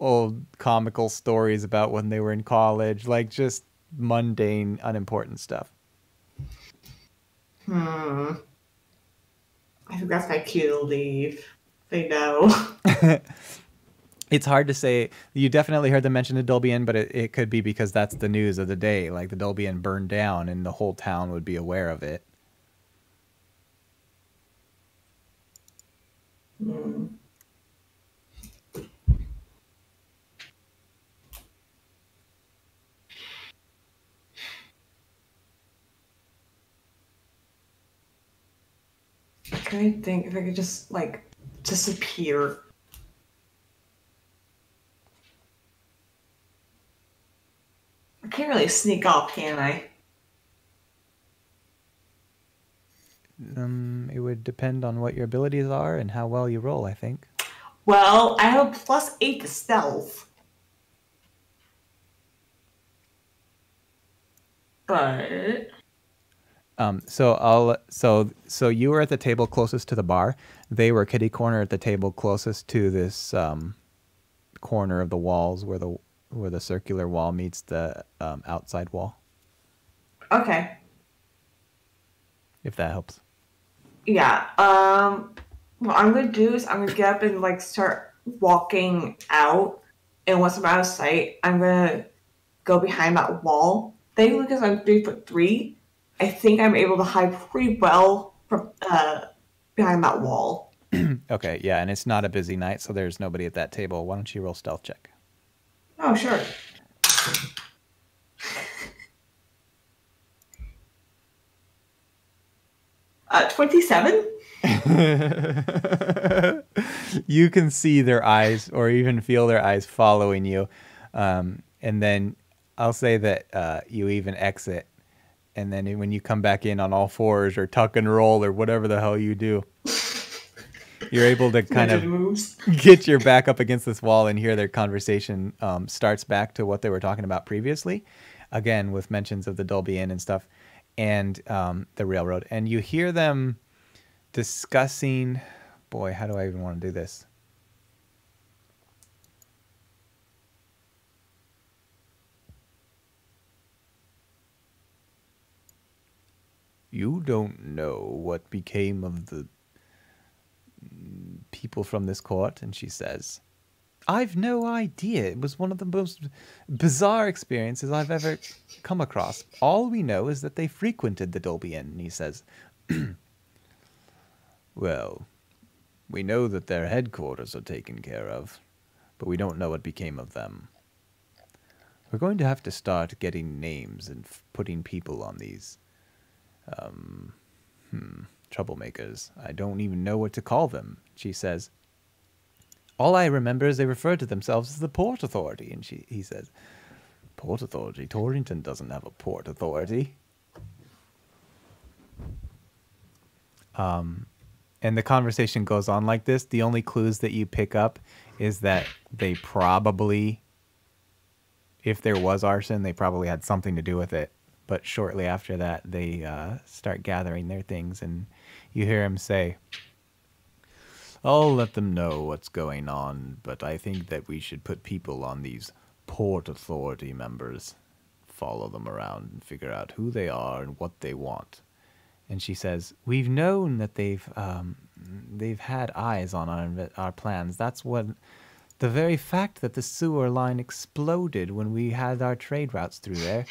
old comical stories about when they were in college, like just mundane, unimportant stuff. Hmm. I think that's my cue to leave. They know. It's hard to say. You definitely heard them mention the Dolby Inn, but it, it could be because that's the news of the day. Like the Dolby Inn burned down, and the whole town would be aware of it. Hmm. Can I think if I could just like disappear? I can't really sneak off, can I? Um, it would depend on what your abilities are and how well you roll. I think. Well, I have a plus eight to stealth. But Um, so I'll so so you were at the table closest to the bar. They were kitty corner at the table closest to this um, corner of the walls where the where the circular wall meets the um, outside wall. Okay. If that helps. Yeah. Um. What I'm gonna do is I'm gonna get up and like start walking out, and once I'm out of sight, I'm gonna go behind that wall. Thankfully, because I'm three foot three, I think I'm able to hide pretty well from uh behind that wall. Okay, yeah, and it's not a busy night, so there's nobody at that table. Why don't you roll stealth check? Oh sure. Uh, twenty-seven. you can see their eyes or even feel their eyes following you. Um, and then I'll say that uh, you even exit. And then when you come back in on all fours or tuck and roll or whatever the hell you do, you're able to kind of moves. get your back up against this wall and hear their conversation um, starts back to what they were talking about previously, again with mentions of the Dolby Inn and stuff, and um, the railroad, and you hear them discussing. Boy, how do I even want to do this? You don't know what became of the people from this court? And she says, I've no idea. It was one of the most bizarre experiences I've ever come across. All we know is that they frequented the Dolby Inn. And he says, Well, we know that their headquarters are taken care of, but we don't know what became of them. We're going to have to start getting names and putting people on these um, hmm, troublemakers. I don't even know what to call them, she says. All I remember is they refer to themselves as the Port Authority, and she he says, Port Authority? Torrington doesn't have a port authority. Um, and the conversation goes on like this. The only clues that you pick up is that they probably, if there was arson, they probably had something to do with it. But shortly after that, they uh, start gathering their things, and you hear him say, I'll let them know what's going on, but I think that we should put people on these Port Authority members, follow them around and figure out who they are and what they want. And she says, "We've known that they've um, they've had eyes on our our plans. That's what the very fact that the sewer line exploded when we had our trade routes through there."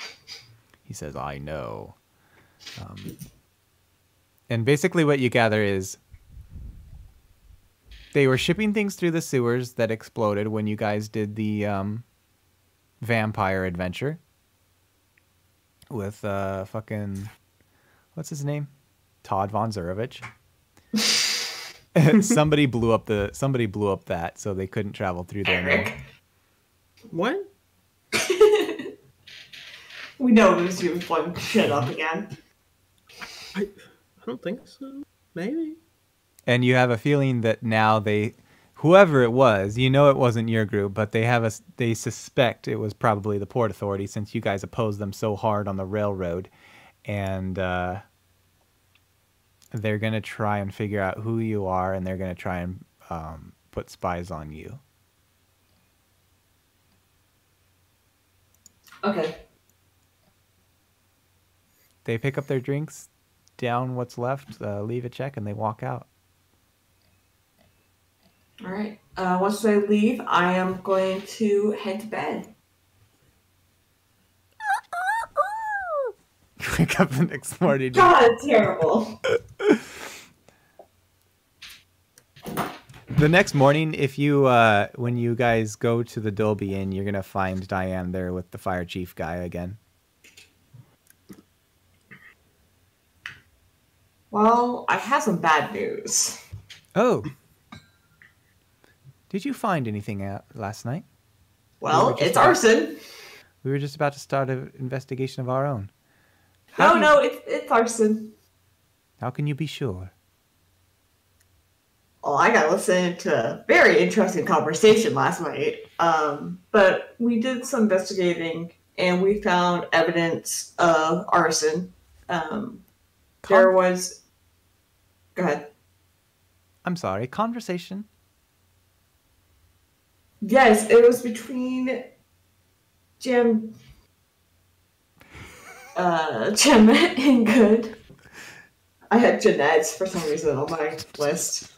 He says, "I know." Um, and basically, what you gather is they were shipping things through the sewers that exploded when you guys did the um, vampire adventure with uh fucking what's his name todd von Zurovich. somebody blew up the somebody blew up that so they couldn't travel through there. Eric. What? We know it was you blowing shit up again. I, I don't think so. Maybe. and you have a feeling that now they whoever it was you know it wasn't your group but they have a, they suspect it was probably the port authority since you guys opposed them so hard on the railroad and uh, they're going to try and figure out who you are and they're going to try and um, put spies on you Okay. They pick up their drinks down what's left uh, leave a check and they walk out All right. Uh, once I leave, I am going to head to bed. wake up the next morning God, it's terrible. The next morning, if you uh, when you guys go to the Dolby Inn, you're gonna find Diane there with the fire chief guy again. Well, I have some bad news. Oh, did you find anything out last night? Well, just it's about- arson. We were just about to start an investigation of our own. How No, you- no, it's it's arson. How can you be sure? Well, I got listened to a very interesting conversation last night. Um, but we did some investigating and we found evidence of arson. Um, there was. Go ahead. I'm sorry. Conversation. Yes, it was between Jim, uh, Jim and Good. I had Jeanette's for some reason on my list,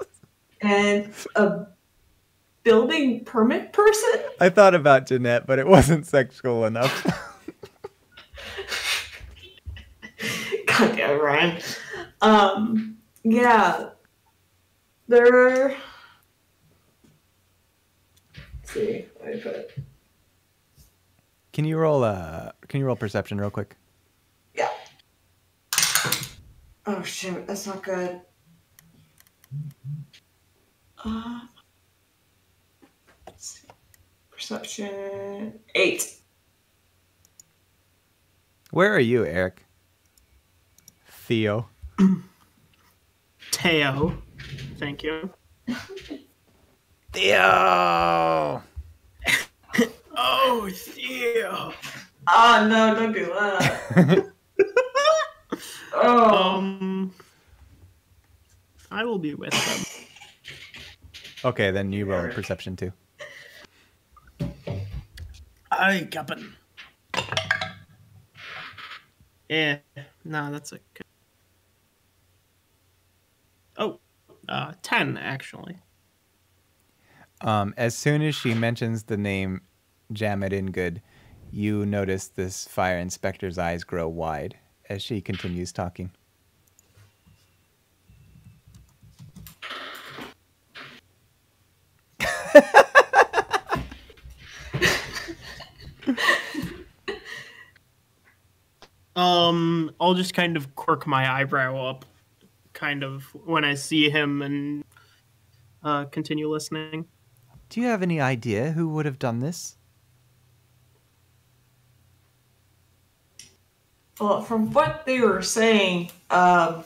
and a building permit person. I thought about Jeanette, but it wasn't sexual enough. It, Ryan. Um, yeah, there. Let's see, let me put it. can you roll uh can you roll perception real quick? Yeah. Oh shoot, that's not good. Uh. Perception eight. Where are you, Eric? Theo. Teo. Thank you. Theo. Oh, Theo. Oh no, don't do that. oh, Um, I will be with them. Okay, then you roll perception too. I Captain. Yeah, no, that's a good. Oh, uh, 10 actually. Um, as soon as she mentions the name Jamet Ingood, you notice this fire inspector's eyes grow wide as she continues talking. Um, I'll just kind of quirk my eyebrow up, kind of when I see him, and uh, continue listening. Do you have any idea who would have done this? well, from what they were saying, um,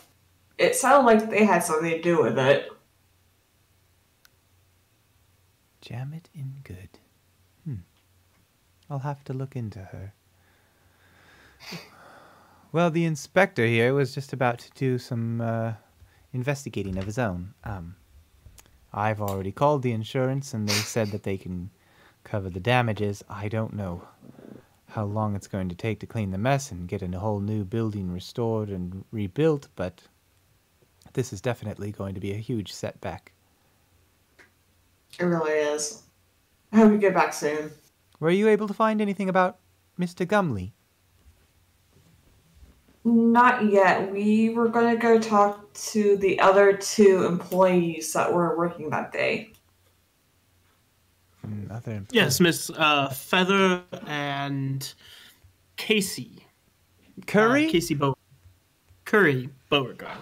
it sounded like they had something to do with it. Jamet Ingood. Hmm. I'll have to look into her. Well, the inspector here was just about to do some uh, investigating of his own. Um, I've already called the insurance, and they said that they can cover the damages. I don't know how long it's going to take to clean the mess and get a whole new building restored and rebuilt, but this is definitely going to be a huge setback. It really is. I hope you get back soon. Were you able to find anything about Mr. Gumley? Not yet. We were going to go talk to the other two employees that were working that day. Other Yes, Miss uh, Feather and Casey. Curry? Uh, Casey Bo- Curry Beauregard.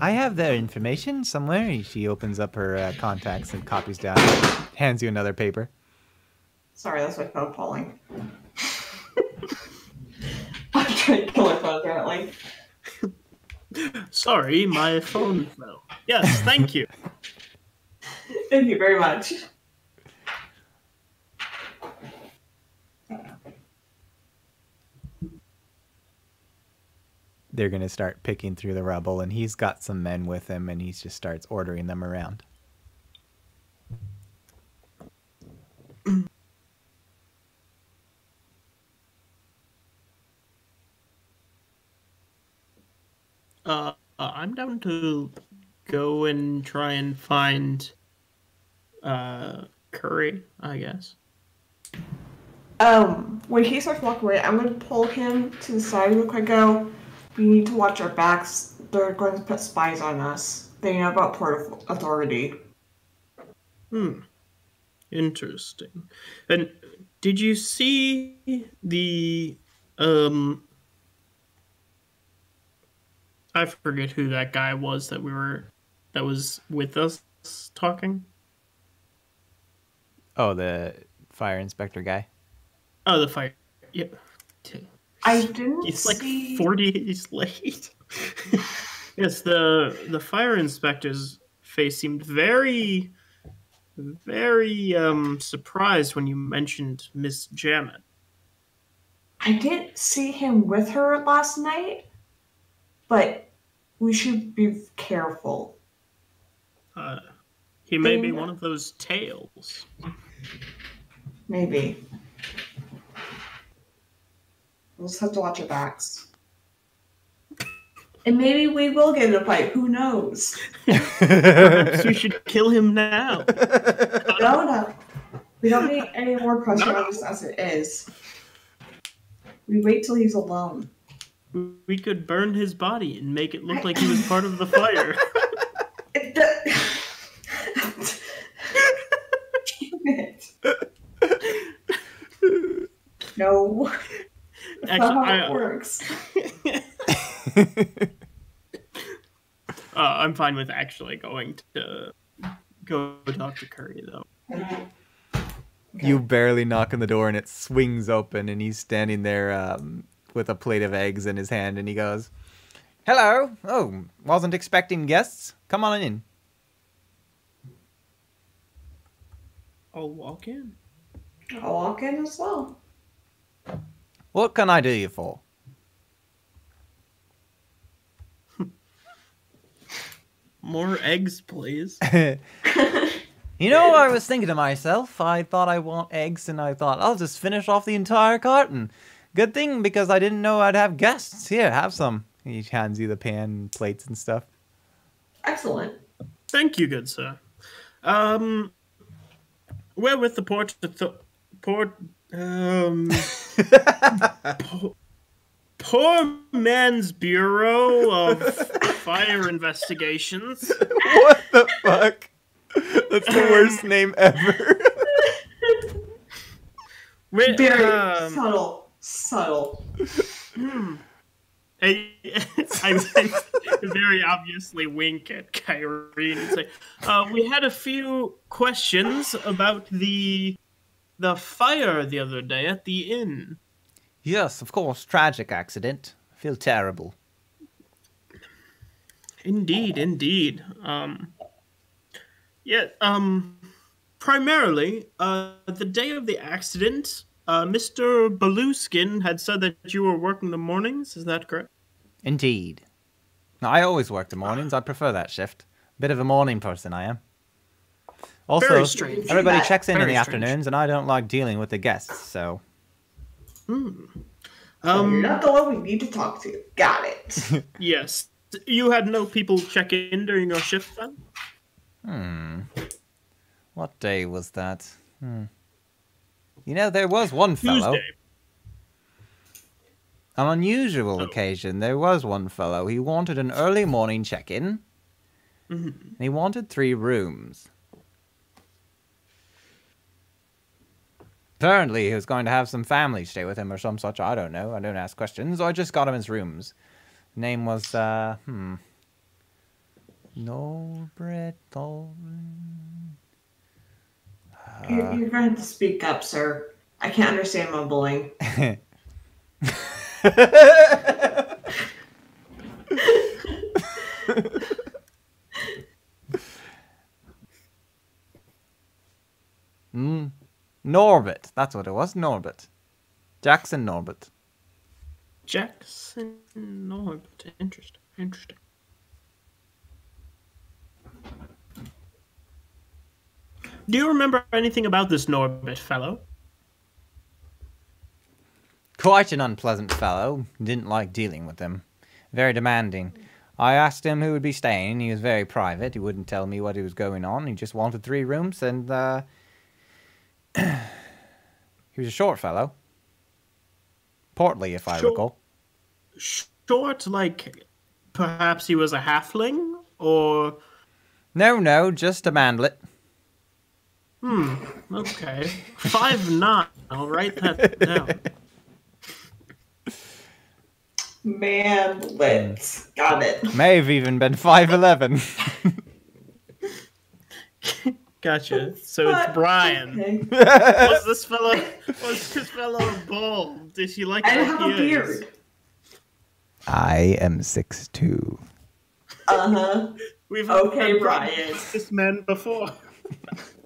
I have their information somewhere. She opens up her uh, contacts and copies down, hands you another paper. Sorry, that's my phone calling. I'm trying to kill my phone apparently. Sorry, my phone fell. Yes, thank you. Thank you very much. They're going to start picking through the rubble, and he's got some men with him, and he just starts ordering them around. Uh, I'm down to go and try and find uh, Curry, I guess. Um, when he starts walking away, I'm gonna pull him to the side real quick. Go. We need to watch our backs. They're going to put spies on us. They know about Port Authority. Hmm. Interesting. And did you see the um I forget who that guy was that we were that was with us talking? Oh, the fire inspector guy. Oh, the fight. Yeah. I didn't It's like see. 40 days late. yes, the the fire inspector's face seemed very very um surprised when you mentioned Miss Jamet. I didn't see him with her last night, but we should be careful. Uh, he may be one of those tails. Maybe. We'll just have to watch our backs. And maybe we will get in a fight. Who knows? Perhaps we should kill him now. No, no. We don't need any more pressure on us as it is. We wait till he's alone. We could burn his body and make it look like he was part of the fire. It, Damn it. No. That's not Actually, how I, it works. uh, I'm fine with actually going to go talk to Curry though. You barely knock on the door and it swings open and he's standing there um, with a plate of eggs in his hand and he goes, "Hello. Oh, wasn't expecting guests. Come on in." I'll walk in. I'll walk in as well. What can I do you for? More eggs, please. You know, I was thinking to myself, I thought I want eggs, and I thought I'll just finish off the entire carton. Good thing because I didn't know I'd have guests. Here, have some. He hands you the pan, plates, and stuff. Excellent. Thank you, good sir. Um, where with the port, the port, um, po- poor man's bureau of fire investigations. what the fuck? That's the worst name ever. Where, Very um, subtle. Subtle. I, I, very obviously wink at Kyrene and say, uh, "We had a few questions about the the fire the other day at the inn." yes, of course, tragic accident. I feel terrible. Indeed, indeed. Um, yeah. Um, primarily, uh, the day of the accident, uh, Mister Beluskin had said that you were working the mornings. Is that correct? Indeed. No, I always work the mornings. I prefer that shift. Bit of a morning person, I am. Also, everybody That- checks in in the strange. afternoons, and I don't like dealing with the guests, so. You're Um, not the one we need to talk to. Got it. yes. You had no people check in during your shift then. Hmm. What day was that? Hmm. You know, there was one fellow. Tuesday. An unusual Oh. occasion. There was one fellow. He wanted an early morning check-in. Mhm. And he wanted three rooms. Apparently, he was going to have some family stay with him or some such. I don't know. I don't ask questions. I just got him his rooms. Name was, uh, hmm. No Thorn. You're, you're going to to speak up, sir. I can't understand mumbling. Mm. Norbert. That's what it was. Norbert. Jackson Norbert. Jackson Norbert. Interesting. Interesting. Do you remember anything about this Norbert fellow? Quite an unpleasant fellow. Didn't like dealing with him. Very demanding. I asked him who would be staying. He was very private. He wouldn't tell me what he was going on. He just wanted three rooms, and uh, he was a short fellow. Portly, if I Short. recall. Short, like perhaps he was a halfling, or No, no, just a manlet. Hmm, okay, five nine. I'll write that down. Man, lit. Got it. May have even been five eleven. Gotcha. So it's Brian. Okay. Was this fellow? Was this fellow bald? Did he like? I how have a beard. I am six two. Uh huh. We've Okay, Brian. This man before.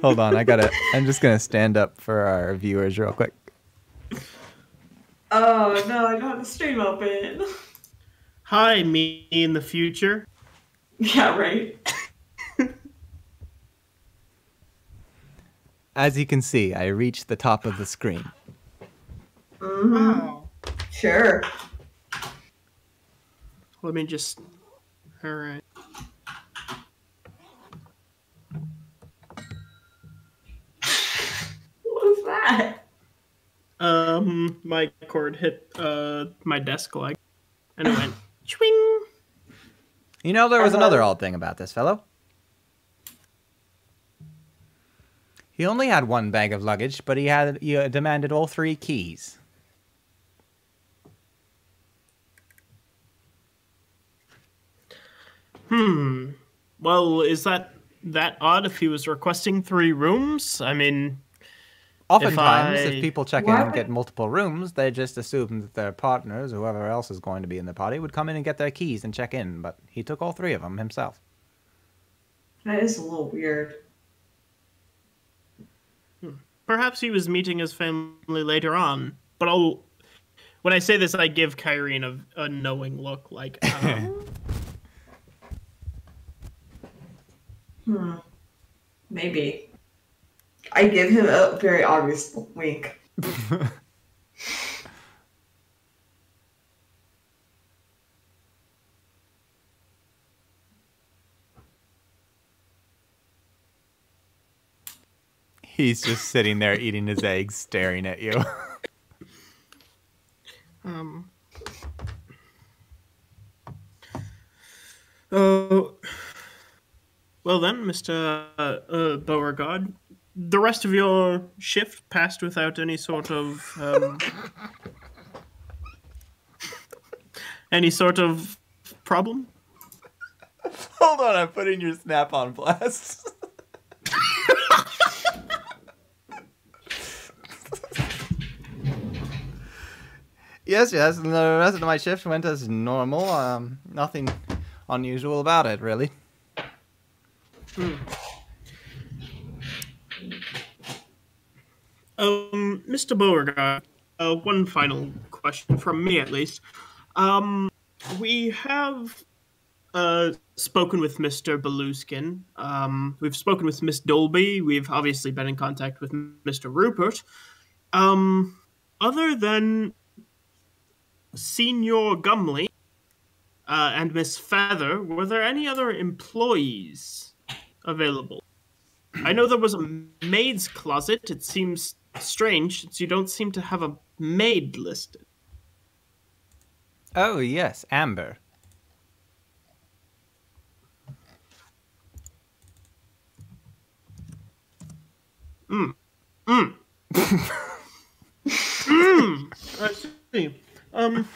Hold on, I gotta. I'm just gonna stand up for our viewers real quick. Oh no, I don't have the stream open. Hi, me in the future. yeah, right. As you can see, I reached the top of the screen. hmm Wow. Sure. Let me just. All right. That? Um, my cord hit uh my desk leg, and it went swing. You know, there was Uh-huh. another odd thing about this fellow. He only had one bag of luggage, but he had he uh, demanded all three keys. Hmm. Well, is that that odd if he was requesting three rooms? I mean, Oftentimes, if, I- people check in and get multiple rooms, they just assume that their partners, whoever else is going to be in the party, would come in and get their keys and check in. But he took all three of them himself. That is a little weird. perhaps he was meeting his family later on. But I'll. When I say this, I give Kyrene a, a knowing look, like, um, Hmm. Maybe. I give him a very obvious wink. He's just sitting there eating his eggs, staring at you. Um. Oh. Well then, Mister uh, uh, Beauregard, the rest of your shift passed without any sort of um, any sort of problem. Hold on, I'm putting your snap on blast. yes, yes, and the rest of my shift went as normal. Um, nothing unusual about it, really. Um, Mr. Beauregard, uh, one final question from me, at least. Um, we have uh, spoken with Mr. Beluskin. Um, we've spoken with Miss Dolby. We've obviously been in contact with Mr. Rupert. Um, other than Senior Gumley uh, and Miss Feather, were there any other employees available? I know there was a maid's closet. It seems strange since you don't seem to have a maid listed. Oh, yes, Amber. Mm. Mm. mm. I see. Um,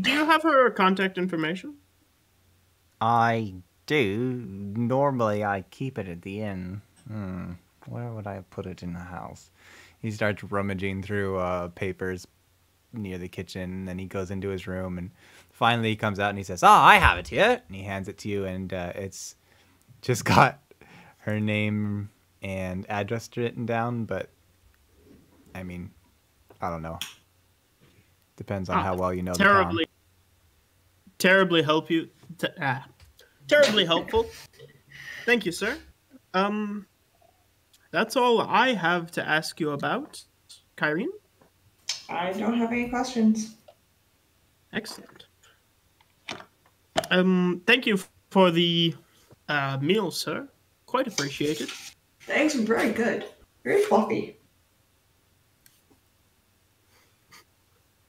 do you have her contact information? I do. Normally, I keep it at the inn. Hmm. Where would I put it in the house? He starts rummaging through uh, papers near the kitchen, and then he goes into his room, and finally he comes out and he says, "Ah, I have it here." And he hands it to you, and uh, it's just got her name and address written down, but I mean, I don't know. Depends on Ah, how well you know the town. Terribly, terribly help you. T- ah, terribly helpful. Thank you, sir. Um, that's all I have to ask you about, Kyrene. I don't have any questions. Excellent. Um, thank you for the uh, meal, sir. Quite appreciated. The eggs are very good. Very fluffy.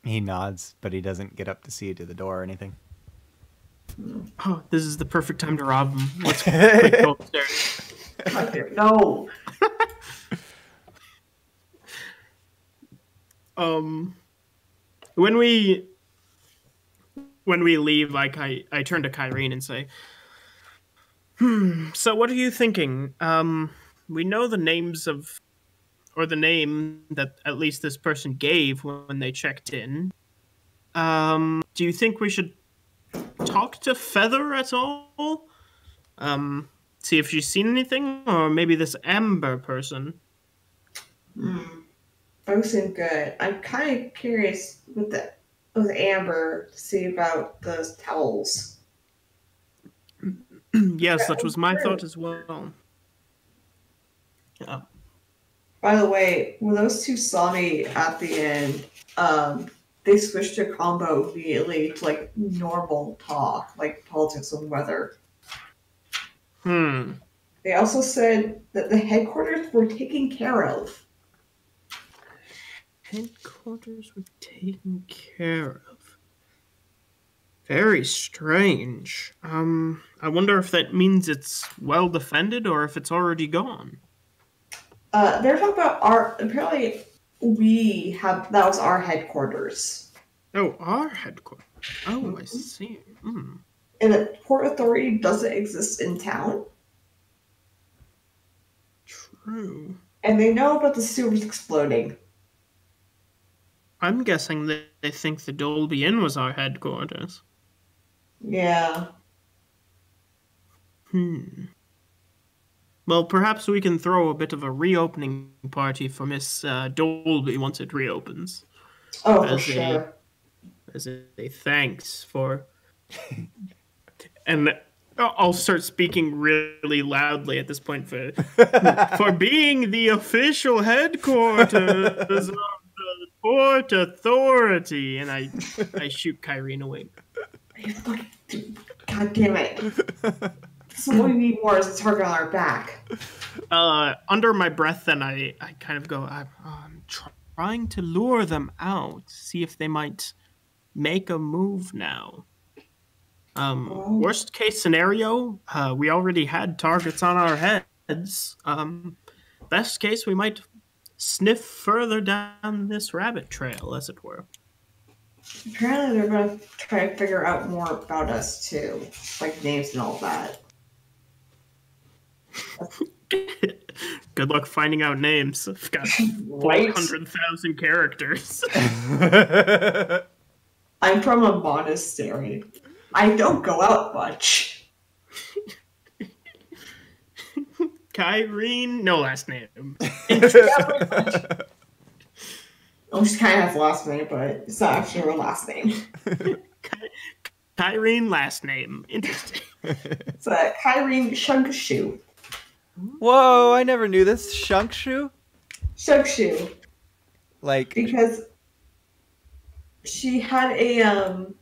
He nods, but he doesn't get up to see you to the door or anything. Oh, this is the perfect time to rob him. Let's quick go upstairs. No. Um, when we when we leave, like I I turn to Kyrene and say, "Hmm. So what are you thinking? Um, we know the names of, or the name that at least this person gave when they checked in. Um, do you think we should talk to Feather at all? Um, see if she's seen anything, or maybe this Amber person." Hmm. Both seem good. I'm kind of curious with the with Amber to see about those towels. yes, that was my thought as well. Yeah. By the way, when those two saw me at the end, um, they switched to combo immediately to like normal talk, like politics and weather. Hmm. They also said that the headquarters were taken care of. Headquarters were taken care of. Very strange. Um, I wonder if that means it's well defended or if it's already gone. Uh, they're talking about our. Apparently, we have that was our headquarters, Oh, our headquarters. Oh, I see. Hmm. and the port authority doesn't exist in town. True. And they know about the sewers exploding. I'm guessing that they think the Dolby Inn was our headquarters. Yeah. Hmm. Well, perhaps we can throw a bit of a reopening party for Miss uh, Dolby once it reopens, Oh, for a- sure. as a thanks for. and I'll start speaking really loudly at this point for for being the official headquarters of the Port Authority, and I I shoot Kyrene away. God damn it. So what we need more is a target on our back. uh, under my breath, then I, I kind of go, I'm, I'm trying to lure them out, see if they might make a move now. Um, Oh. worst case scenario, uh, we already had targets on our heads. Um, best case, we might sniff further down this rabbit trail, as it were. Apparently, they're going to try to figure out more about us, too. Like names and all that. Good luck finding out names. I've got Right? 400,000 characters. I'm from a monastery. I don't go out much. Kyrene, no last name. Oh, she kind of has a last name, but it's not actually her last name. Kyrene, last name. Interesting. It's uh, Kyrene Shugshu. Whoa! I never knew this. Shunkshu? Shugshu. Like because she had a um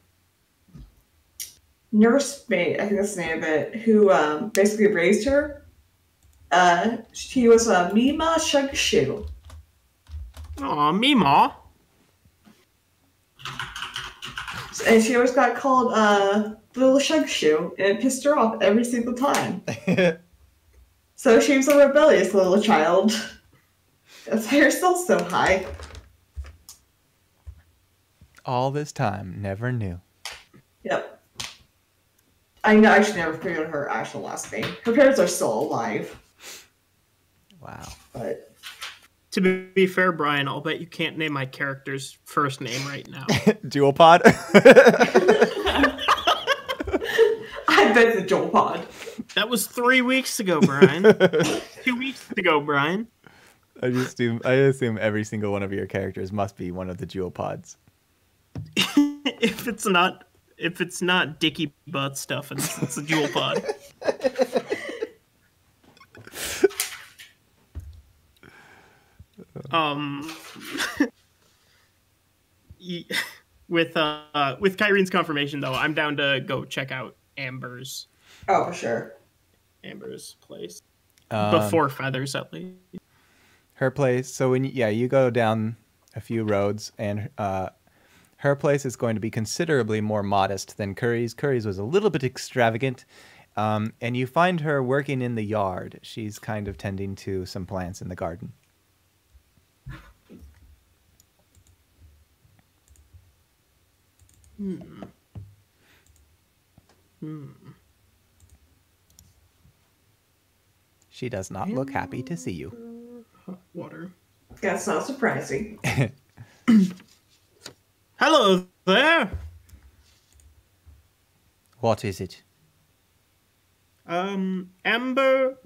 nursemaid, I think that's the name of it, who um basically raised her. Uh, she was a uh, Mima Shugshu. Aw, Meemaw. And she always got called uh Little Shugshu, and it pissed her off every single time. So she was a rebellious little child. That's why her still so high. all this time, never knew. Yep. I know I should never figured out her actual last name. Her parents are still alive, Wow. but To be fair, Brian, I'll bet you can't name my character's first name right now. Dual pod. I bet the Joel Pod. that was three weeks ago, Brian. Two weeks ago, Brian. I just assume I assume every single one of your characters must be one of the jewel pods. if it's not, if it's not Dicky butt stuff, it's, it's a jewel um, with uh, with Kyrene's confirmation though, I'm down to go check out Amber's Oh, for sure. Amber's place Um, before Feathers, at least. her place. So when you, yeah, you go down a few roads, and uh, her place is going to be considerably more modest than Curry's. Curry's was a little bit extravagant, um, and you find her working in the yard. She's kind of tending to some plants in the garden. She does not look happy to see you. Hot water. That's not surprising. Hello there. What is it? Um, Amber,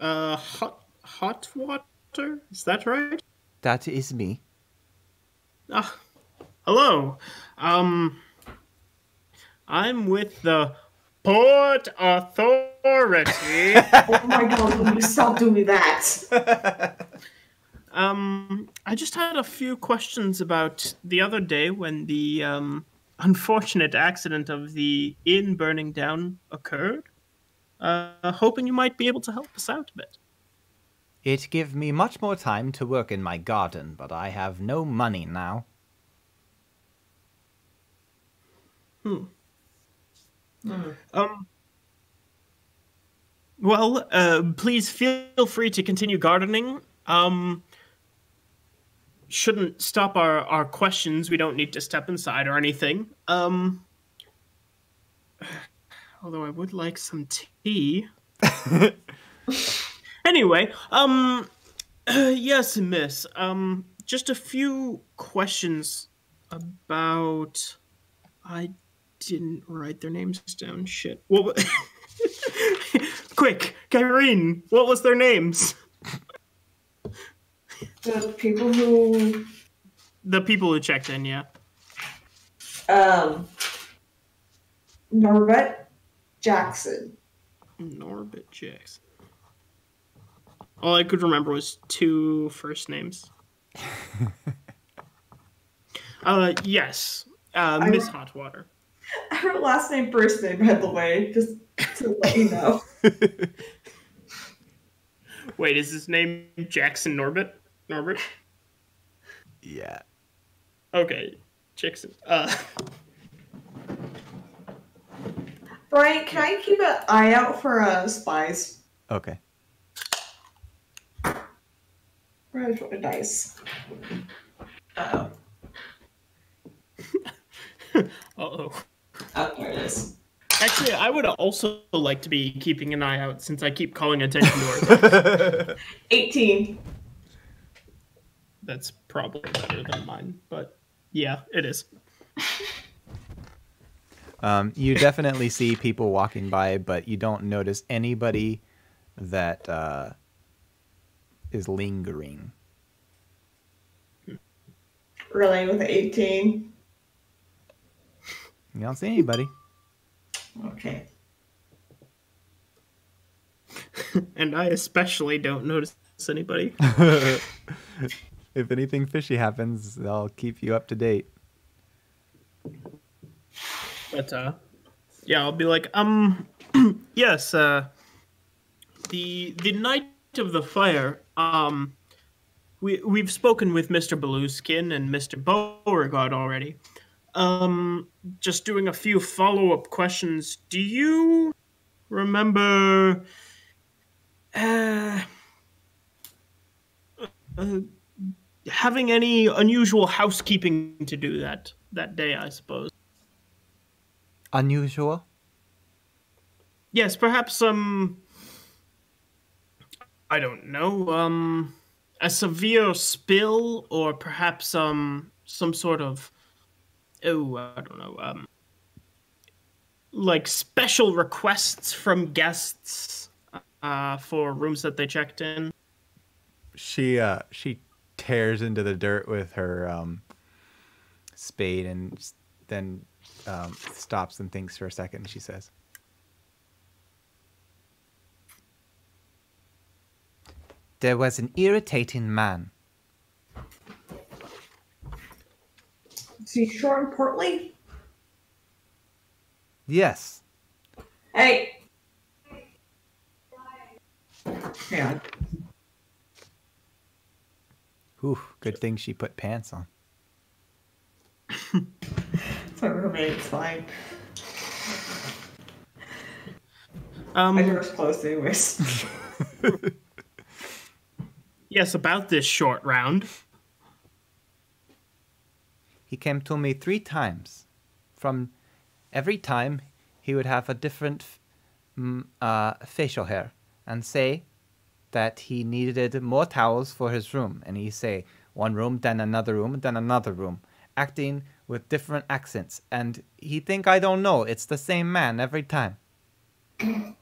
uh, hot hot water. Is that right? That is me. Ah, hello. Um, I'm with the Port Authority. Oh my god, will you stop doing that? um, I just had a few questions about the other day when the um, unfortunate accident of the inn burning down occurred. Uh, hoping you might be able to help us out a bit. It give me much more time to work in my garden, but I have no money now. Um. Well, uh, please feel free to continue gardening. Um, shouldn't stop our, our questions. We don't need to step inside or anything. Um, although I would like some tea. anyway, um, yes, miss. Um, just a few questions about. I didn't write their names down. Shit. What? wa- Quick, Kyrene. What was their names? The people who The people who checked in. Yeah. um Norbert Jackson. Norbert Jackson. All I could remember was two first names. uh, yes. Uh, I- Miss Hotwater. Her last name, first name, by the way, just to let you know. Wait, is his name Jackson Norbert? Norbert? Yeah. Okay, Jackson. Uh, Brian, can I keep an eye out for uh, spies? Okay. Where's really nice? Uh oh. oh, there it is. Actually, I would also like to be keeping an eye out since I keep calling attention to her. 18. That's probably better than mine, but yeah, it is. Um, you definitely see people walking by, but you don't notice anybody that uh, is lingering. Really, with 18? You don't see anybody. Okay. And I especially don't notice anybody. if anything fishy happens, I'll keep you up to date. But uh yeah, I'll be like, um yes, uh the the night of the fire, um we we've spoken with Mr. Beluskin and Mr. Beauregard already. Um just doing a few follow-up questions. Do you remember uh, uh having any unusual housekeeping to do that that day, I suppose? Unusual? Yes, perhaps um I don't know, um a severe spill or perhaps um some sort of oh, I don't know, um like special requests from guests uh for rooms that they checked in. She uh she tears into the dirt with her um spade and then um, stops and thinks for a second. She says, "There was an irritating man. Is he short and portly? Yes, Hey! Yeah. Ooh, good thing she put pants on. It's my roommate, it's fine. Um My door's closed anyways. yes, about this short round. He came to me three times. From every time, he would have a different mm, uh, facial hair and say that he needed more towels for his room. And he say one room, then another room, then another room, acting with different accents. And he think I don't know. It's the same man every time.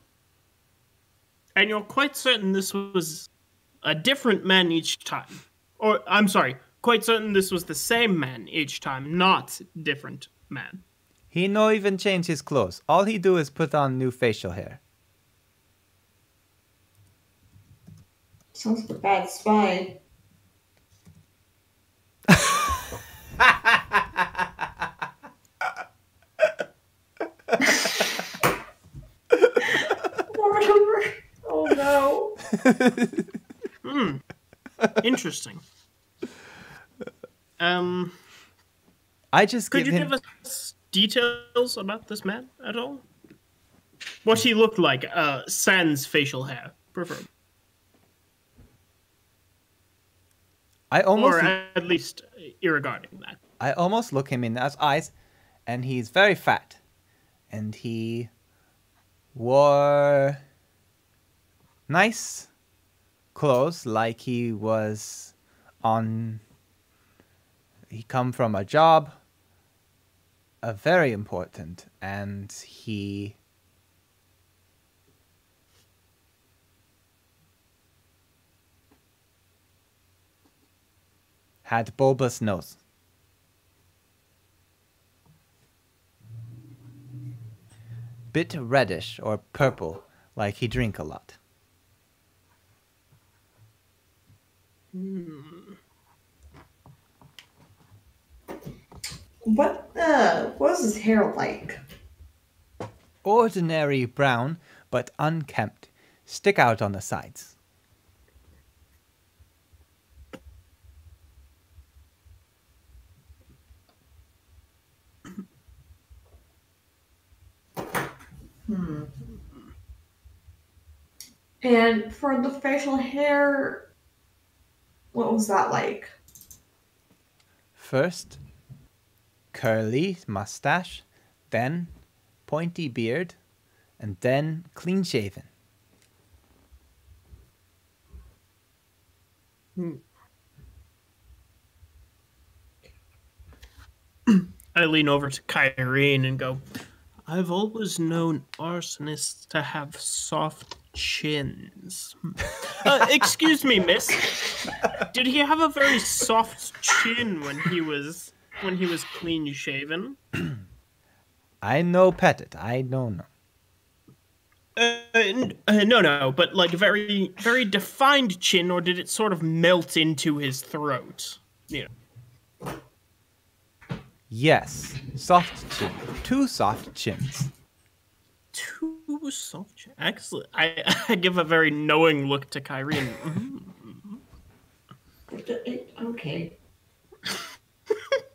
And you're quite certain this was a different man each time. Or I'm sorry, quite certain this was the same man each time, not different man. He no even change his clothes. All he do is put on new facial hair. Sounds like a bad spy. Whatever. Oh no. Hmm. Interesting. Um, I just could give you him. give us details about this man at all? What he looked like, uh, sans facial hair, prefer, I almost, or at least irregarding that. I almost look him in the eyes, and he's very fat, and he wore nice clothes, like he was on. He come from a job, a very important, and he. Had bulbous nose. bit reddish or purple, like he drink a lot. Hmm. What uh what was his hair like? Ordinary brown, but unkempt, stick out on the sides. Hmm. And for the facial hair what was that like? First, curly mustache, then pointy beard, and then clean shaven. I lean over to Kyrene and go, I've always known arsonists to have soft chins. Hmm. Uh, excuse me, miss. Did he have a very soft chin when he was when he was clean shaven? I know Pettit. I don't know. Uh, n- uh, no, no, but like very, very defined chin, or did it sort of melt into his throat? You know. Yes, soft chin. Two soft chins. Two soft chin. Excellent. I, I give a very knowing look to Kyrene. Mhm. Okay.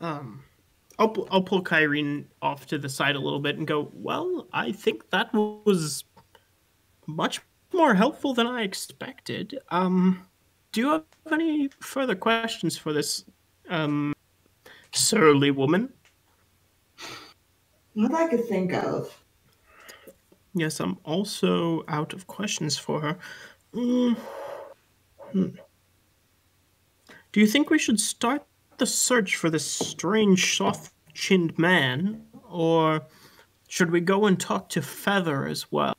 Um, I'll I'll pull Kyrene off to the side a little bit and go. Well, I think that was much more helpful than I expected. Um, do you have any further questions for this um surly woman? Not I could think of. Yes, I'm also out of questions for her. Mm, hmm. Do you think we should start the search for this strange, soft chinned man, or should we go and talk to Feather as well?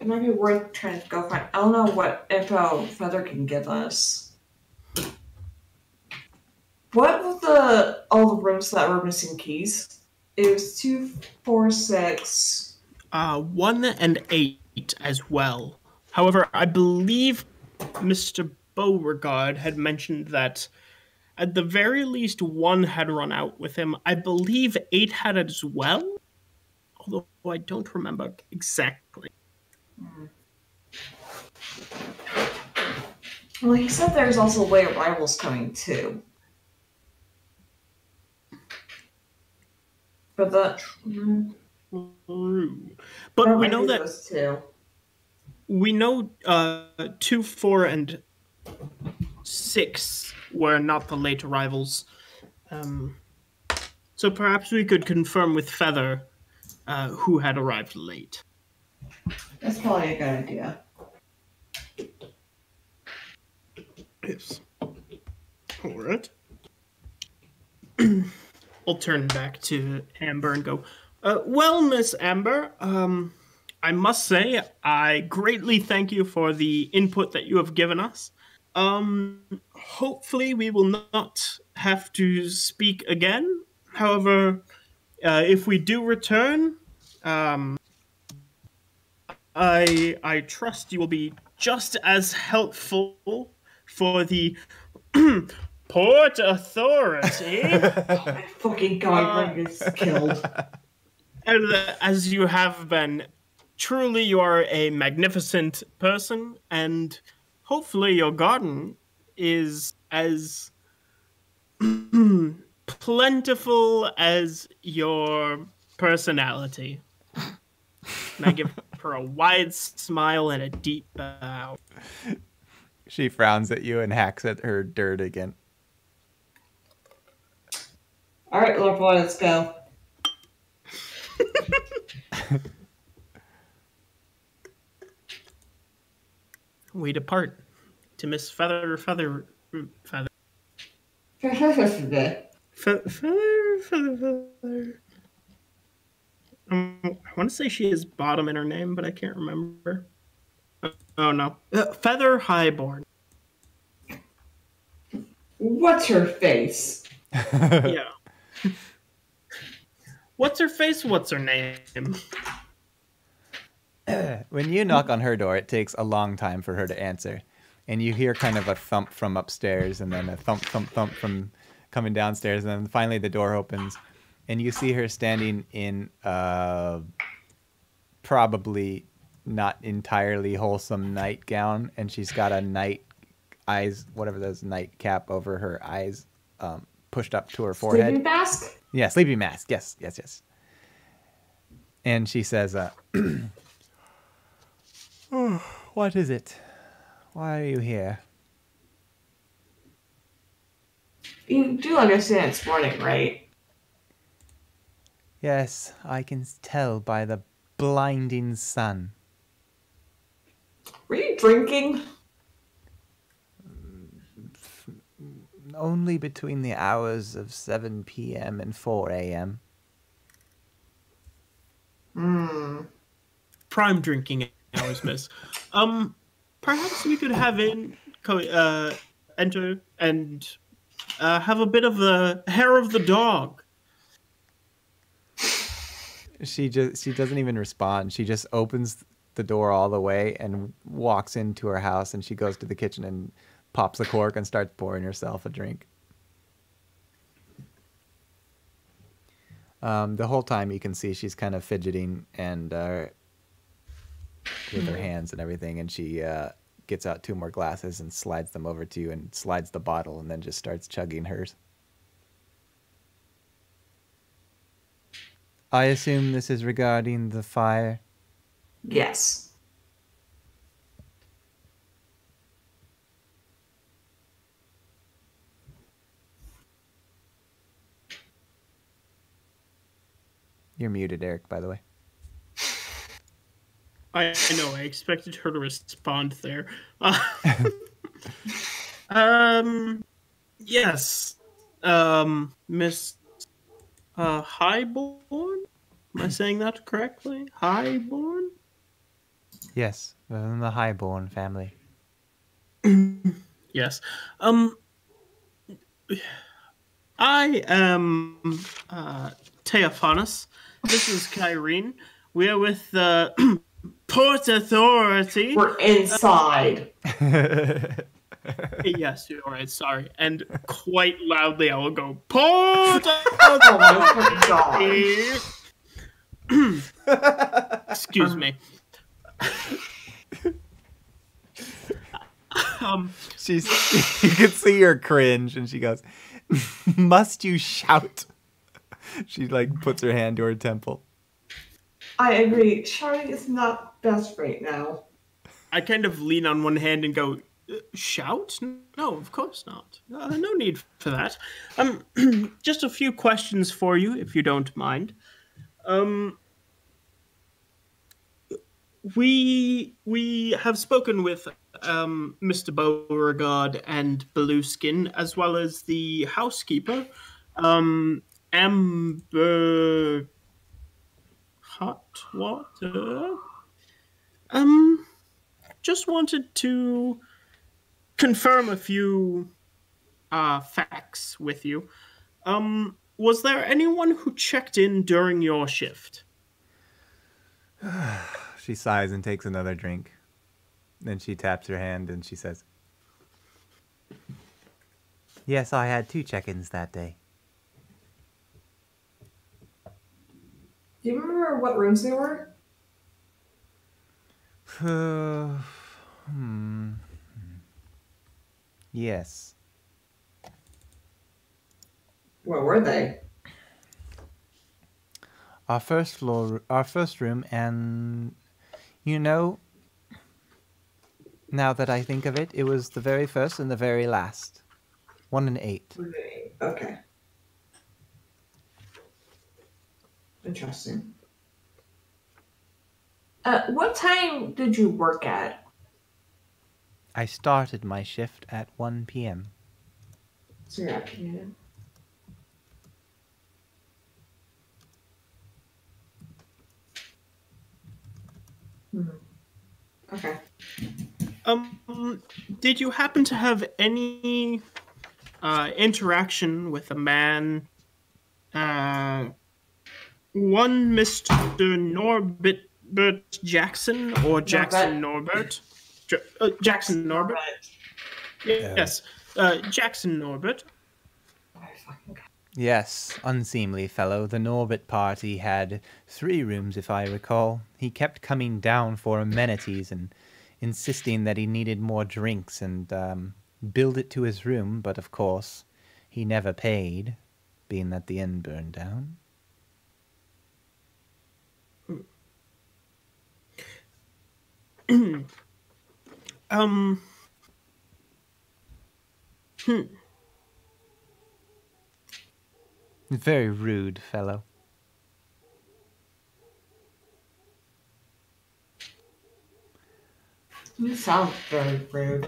It might be worth trying to go find. I don't know what info Feather can give us. What was the all the rooms that were missing keys? It was two, four, six. Uh, one and eight as well. However, I believe Mr. Beauregard had mentioned that at the very least one had run out with him. I believe eight had it as well, although I don't remember exactly. Well, he said there's also late arrivals coming too. But the True. But there we know that those two. we know uh, two, four, and six were not the late arrivals. Um, so perhaps we could confirm with Feather uh, who had arrived late. That's probably a good idea. Yes. All right. I'll turn back to Amber and go, uh, "Well, Miss Amber, um, I must say I greatly thank you for the input that you have given us. Um, hopefully, we will not have to speak again. However, uh, if we do return, um, I I trust you will be just as helpful for the port authority oh, My fucking guy is killed. as, as you have been. Truly, you are a magnificent person, and hopefully, your garden is as plentiful as your personality. And I give her a wide smile and a deep bow. She frowns at you and hacks at her dirt again. All right, little boy, let's go. We depart to Miss Feather, Feather, Feather, Feather. Fe- Feather, Feather, Feather. Um, I want to say she has bottom in her name, but I can't remember. Oh no, uh, Feather Highborn. What's her face? yeah. What's her face? What's her name? When you knock on her door, it takes a long time for her to answer. And you hear kind of a thump from upstairs and then a thump, thump, thump from coming downstairs. And then finally the door opens and you see her standing in a probably not entirely wholesome nightgown. And she's got a night eyes, whatever those nightcap over her eyes um, pushed up to her forehead. Sleeping mask? Yeah, sleeping mask. Yes, yes, yes. And she says, uh, "Oh, "What is it? Why are you here?" You do understand it's morning, right? Yes, I can tell by the blinding sun. Were you drinking? Only between the hours of 7 p.m. and 4 a.m. Hmm. Prime drinking hours, miss. Um, perhaps we could have in co- uh, enter and uh, have a bit of the hair of the dog. She just she doesn't even respond. She just opens the door all the way and walks into her house and she goes to the kitchen and pops the cork and starts pouring herself a drink. Um, the whole time you can see she's kind of fidgeting and uh, with her hands and everything, and she uh, gets out two more glasses and slides them over to you and slides the bottle and then just starts chugging hers. I assume this is regarding the fire. Yes. You're muted, Eric, by the way. I, I know. I expected her to respond there. Uh, um, yes. Um, Miss uh, Highborn. Am I saying that correctly? Highborn. Yes, within the Highborn family. Yes. Um, I am uh, Teophanis. This is Kyrene. We are with the Port Authority. We're inside. yes, you're right. Sorry. And quite loudly, I will go Port my god. Authority. Excuse me. um, She's you can see her cringe and she goes, "Must you shout?" She like puts her hand to her temple. I agree. Shouting is not best right now. I kind of lean on one hand and go, "Uh, "Shout? No, of course not. Uh, no need for that. Um, just a few questions for you, if you don't mind. Um, we we have spoken with um, Mr. Beauregard and Beluskin, as well as the housekeeper. Um, amber hot water. Um, just wanted to confirm a few uh, facts with you. Um, was there anyone who checked in during your shift? She sighs and takes another drink. Then she taps her hand and she says, Yes, I had two check ins that day. Do you remember what rooms they were? Uh, hmm. Yes. Where were they? Our first floor, our first room, and you know, now that I think of it, it was the very first and the very last. One and eight. Okay. Interesting. Uh, what time did you work at? I started my shift at 1 p.m. So yeah, yeah. Hmm. Okay. Um, did you happen to have any uh, interaction with a man, uh, one Mister Norbert Bert Jackson or Jackson Norbert? Ja- uh, Jackson Norbert. Yes, uh, Jackson Norbert. Fucking God. Yes, unseemly fellow. The Norbert party had three rooms, if I recall. He kept coming down for amenities and insisting that he needed more drinks and um, billed it to his room, but of course, he never paid, being that the inn burned down. Um. Hmm. Very rude fellow. You sound very rude.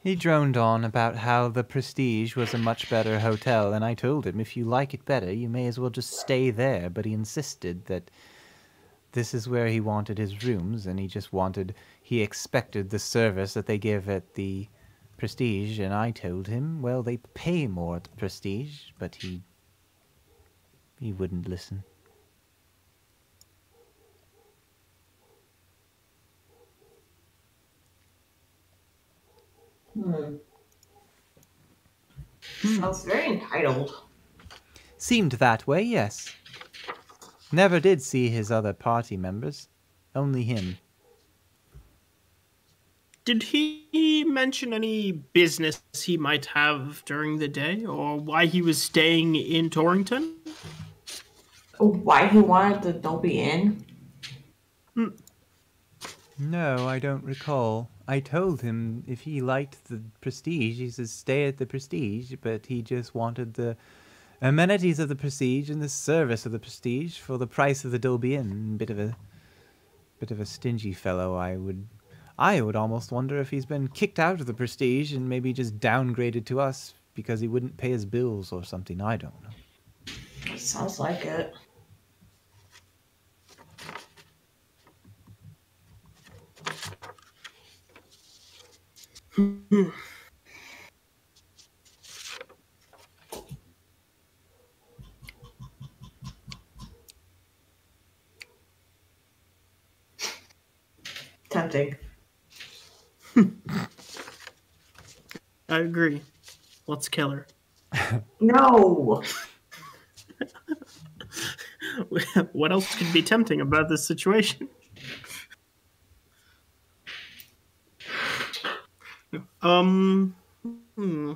He droned on about how the Prestige was a much better hotel, and I told him if you like it better, you may as well just stay there. But he insisted that this is where he wanted his rooms, and he just wanted, he expected the service that they give at the Prestige, and I told him, well, they pay more at the Prestige, but he, he wouldn't listen. Hmm. Sounds very entitled. Seemed that way, yes. Never did see his other party members, only him. Did he mention any business he might have during the day, or why he was staying in Torrington? Why he wanted the Dolby Inn? Hmm. No, I don't recall. I told him if he liked the Prestige, he should stay at the Prestige, but he just wanted the amenities of the Prestige and the service of the Prestige for the price of the Dolby Inn. Bit of a, bit of a stingy fellow, I would, I would almost wonder if he's been kicked out of the Prestige and maybe just downgraded to us because he wouldn't pay his bills or something. I don't know. Sounds like it. Hmm. Tempting. I agree. Let's kill her. No. what else could be tempting about this situation? Um. Hmm.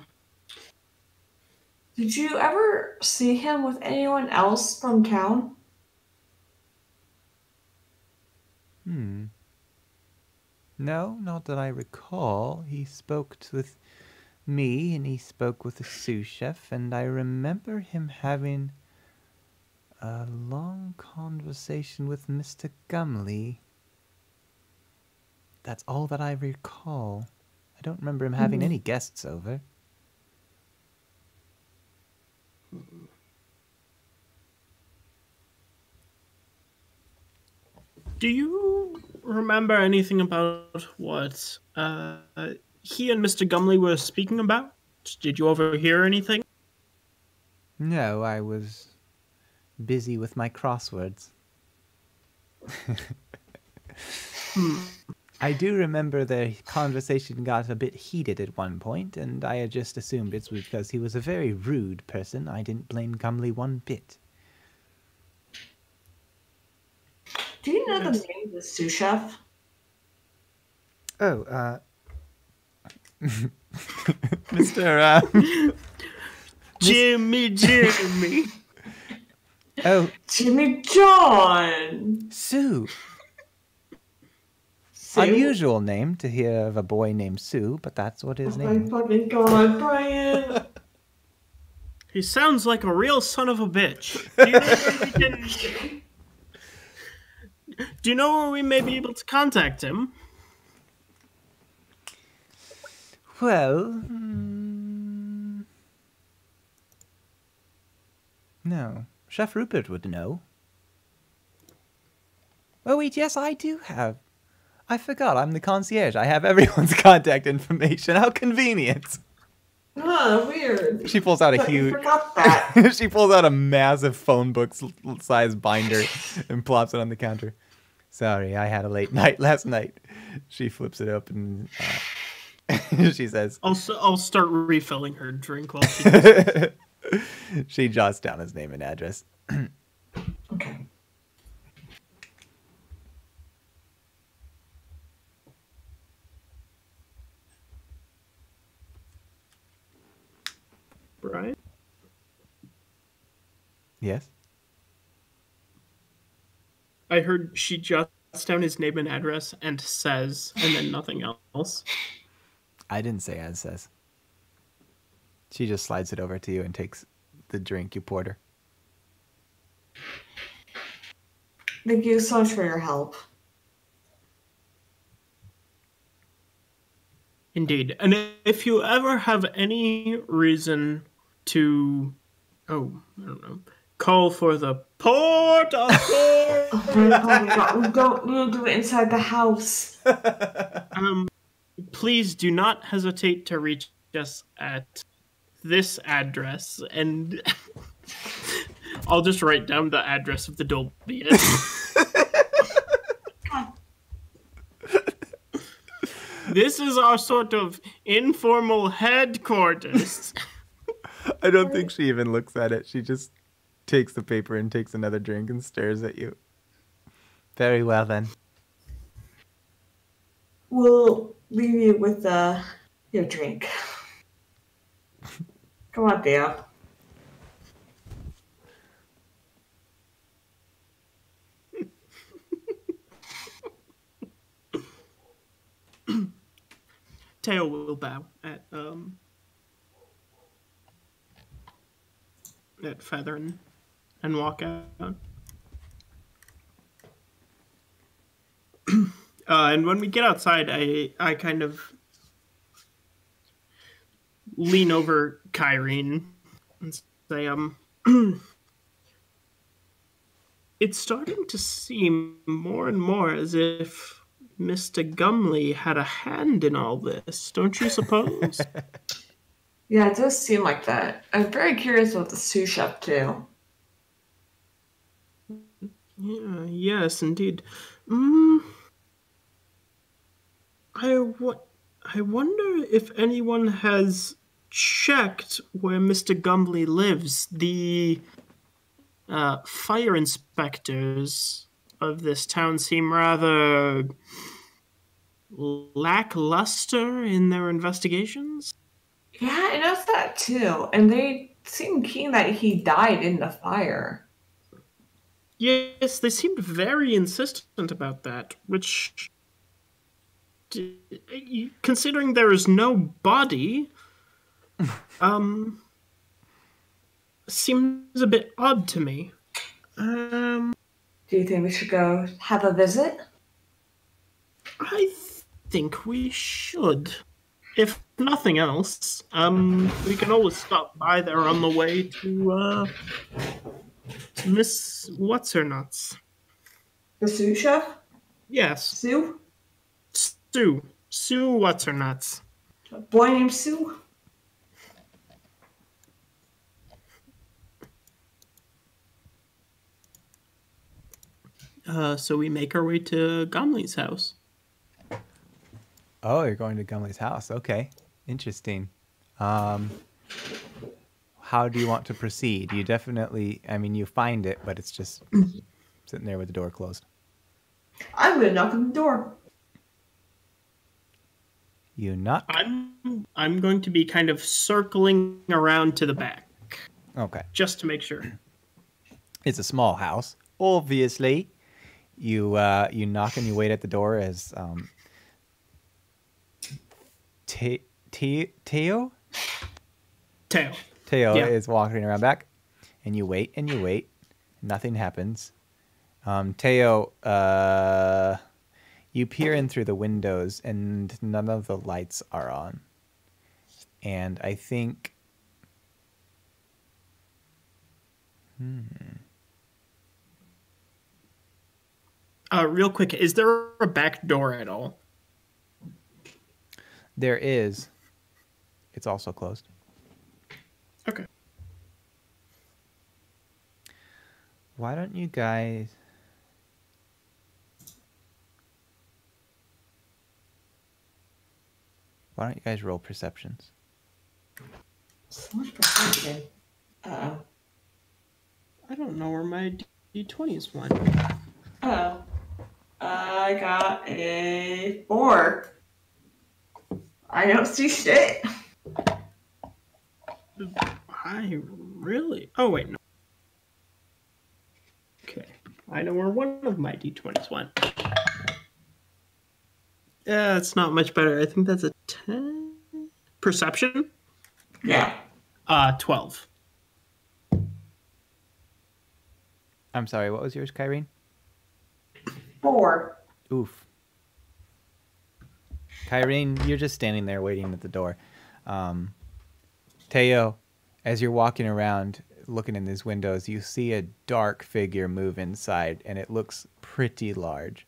Did you ever see him with anyone else from town? Hmm. No, not that I recall. He spoke with me and he spoke with the sous chef, and I remember him having a long conversation with Mr. Gumley. That's all that I recall. I don't remember him having hmm. any guests over. Do you remember anything about what uh, he and Mr. Gumley were speaking about? Did you overhear anything? No, I was busy with my crosswords. I do remember the conversation got a bit heated at one point, and I had just assumed it was because he was a very rude person. I didn't blame Gumley one bit. Do you know the name of the sous chef? Oh, uh. Mr. Uh, Jimmy, Jimmy. oh, Jimmy John. Sue. Sue? Unusual name to hear of a boy named Sue, but that's what his Oh my name. fucking god, Brian. he sounds like a real son of a bitch. Do you know where we can... Do you know where we may be able to contact him? Well, hmm, no. Chef Rupert would know. Oh wait, yes, I do have. I forgot. I'm the concierge. I have everyone's contact information. How convenient. oh, weird. She pulls out a But you huge. forgot that. she pulls out a massive phone book s- size binder and plops it on the counter. Sorry, I had a late night last night. She flips it up and uh, she says, I'll, s- I'll start refilling her drink while she she jots down his name and address. Okay. Brian? Yes. I heard she jots down his name and address and says, and then nothing else. I didn't say as says. She just slides it over to you and takes the drink you poured her. Thank you so much for your help. Indeed. And if you ever have any reason to, oh, I don't know, call for the port authority, Oh my god, we don't need to do it inside the house. um, please do not hesitate to reach us at this address. And I'll just write down the address of the Dolby. This is our sort of informal headquarters. I don't think she even looks at it. She just takes the paper and takes another drink and stares at you. Very well then. We'll leave you with uh, your drink. Come on, Theo. Teo will bow at um at Feather and, walk out. uh, and when we get outside, I I kind of lean over Kyrene and say, um, it's starting to seem more and more as if Mr. Gumley had a hand in all this, don't you suppose? Yeah, it does seem like that. I'm very curious about the sous chef too. Yeah, yes, indeed. Mm, I, wa- I wonder if anyone has checked where Mr. Gumley lives. The uh, fire inspectors of this town seem rather lackluster in their investigations. Yeah, I noticed that too. And they seem keen that he died in the fire. Yes, they seemed very insistent about that, which, considering there is no body, um, seems a bit odd to me. Um, Do you think we should go have a visit? I think we should. If nothing else, um, we can always stop by there on the way to, uh, to Miss What's Her Nuts. The sous chef? Yes, Sue? Sue. Sue, what's her nuts? A boy named Sue? Uh, so we make our way to Gumley's house. Oh, you're going to Gumley's house. Okay, interesting. Um, how do you want to proceed? You definitely, I mean, you find it, but it's just sitting there with the door closed. I'm gonna knock on the door. You knock. I'm I'm going to be kind of circling around to the back Okay. just to make sure. It's a small house. Obviously, you uh, you knock and you wait at the door as um, Te- Te- Teo Tail. Teo Yeah. is walking around back, and you wait and you wait. Nothing happens. Um, Teo, uh, you peer in through the windows, and none of the lights are on. And I think. Hmm. Uh, real quick, is there a back door at all? There is. It's also closed. Okay. Why don't you guys? Why don't you guys roll perceptions? So much perception. Uh I don't know where my d20s went. oh. I got a four. I don't see shit. I really. Oh wait, no. Okay, I know where one of my d20s went. Yeah, it's not much better. I think that's a ten. Perception. Yeah. Uh, twelve. I'm sorry, what was yours, Kyrene? Four. Oof. Kyrene, you're just standing there waiting at the door. Um, Teo, as you're walking around looking in these windows, you see a dark figure move inside, and it looks pretty large.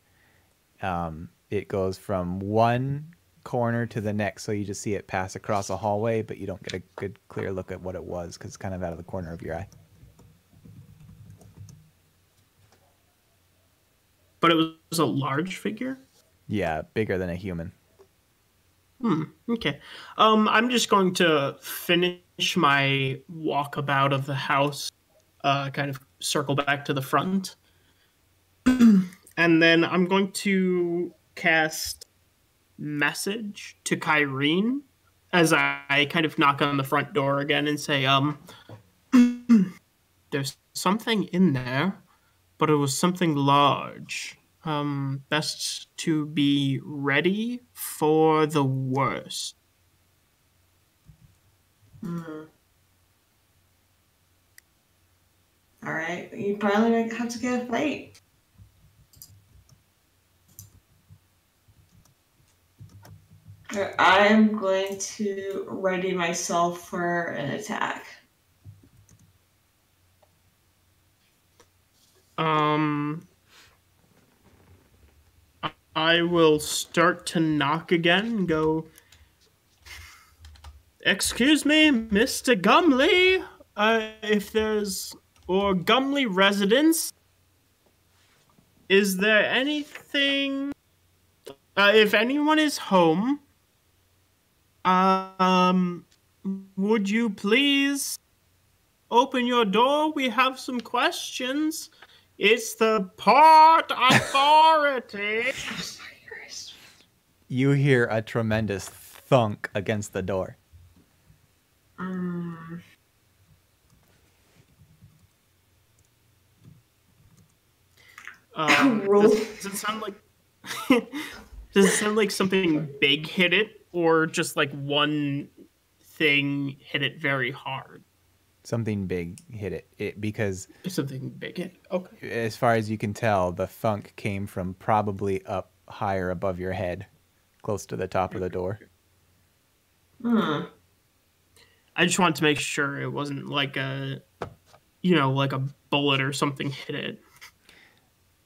Um, it goes from one corner to the next, so you just see it pass across a hallway, but you don't get a good, clear look at what it was because it's kind of out of the corner of your eye. But it was a large figure. Yeah, bigger than a human. Hmm. Okay. Um, I'm just going to finish my walkabout of the house, uh, kind of circle back to the front, and then I'm going to cast message to Kyrene as I, kind of knock on the front door again and say, um, there's something in there, but it was something large. Um, best to be ready for the worst. Hmm. All right, you probably have to get a fight. Uh, I'm going to ready myself for an attack. Um, I will start to knock again and go. Excuse me, Mr. Gumley. Uh, if there's or Gumley residence, is there anything? Uh, if anyone is home, um, would you please open your door? We have some questions. It's the port authority. You hear a tremendous thunk against the door. Um, Um, does, does it sound like? does it sound like something big hit it, or just like one thing hit it very hard? Something big hit it. It because Something big hit. Okay. as far as you can tell, the thunk came from probably up higher above your head, close to the top of the door. hmm. I just wanted to make sure it wasn't like a, you know, like a bullet or something hit it.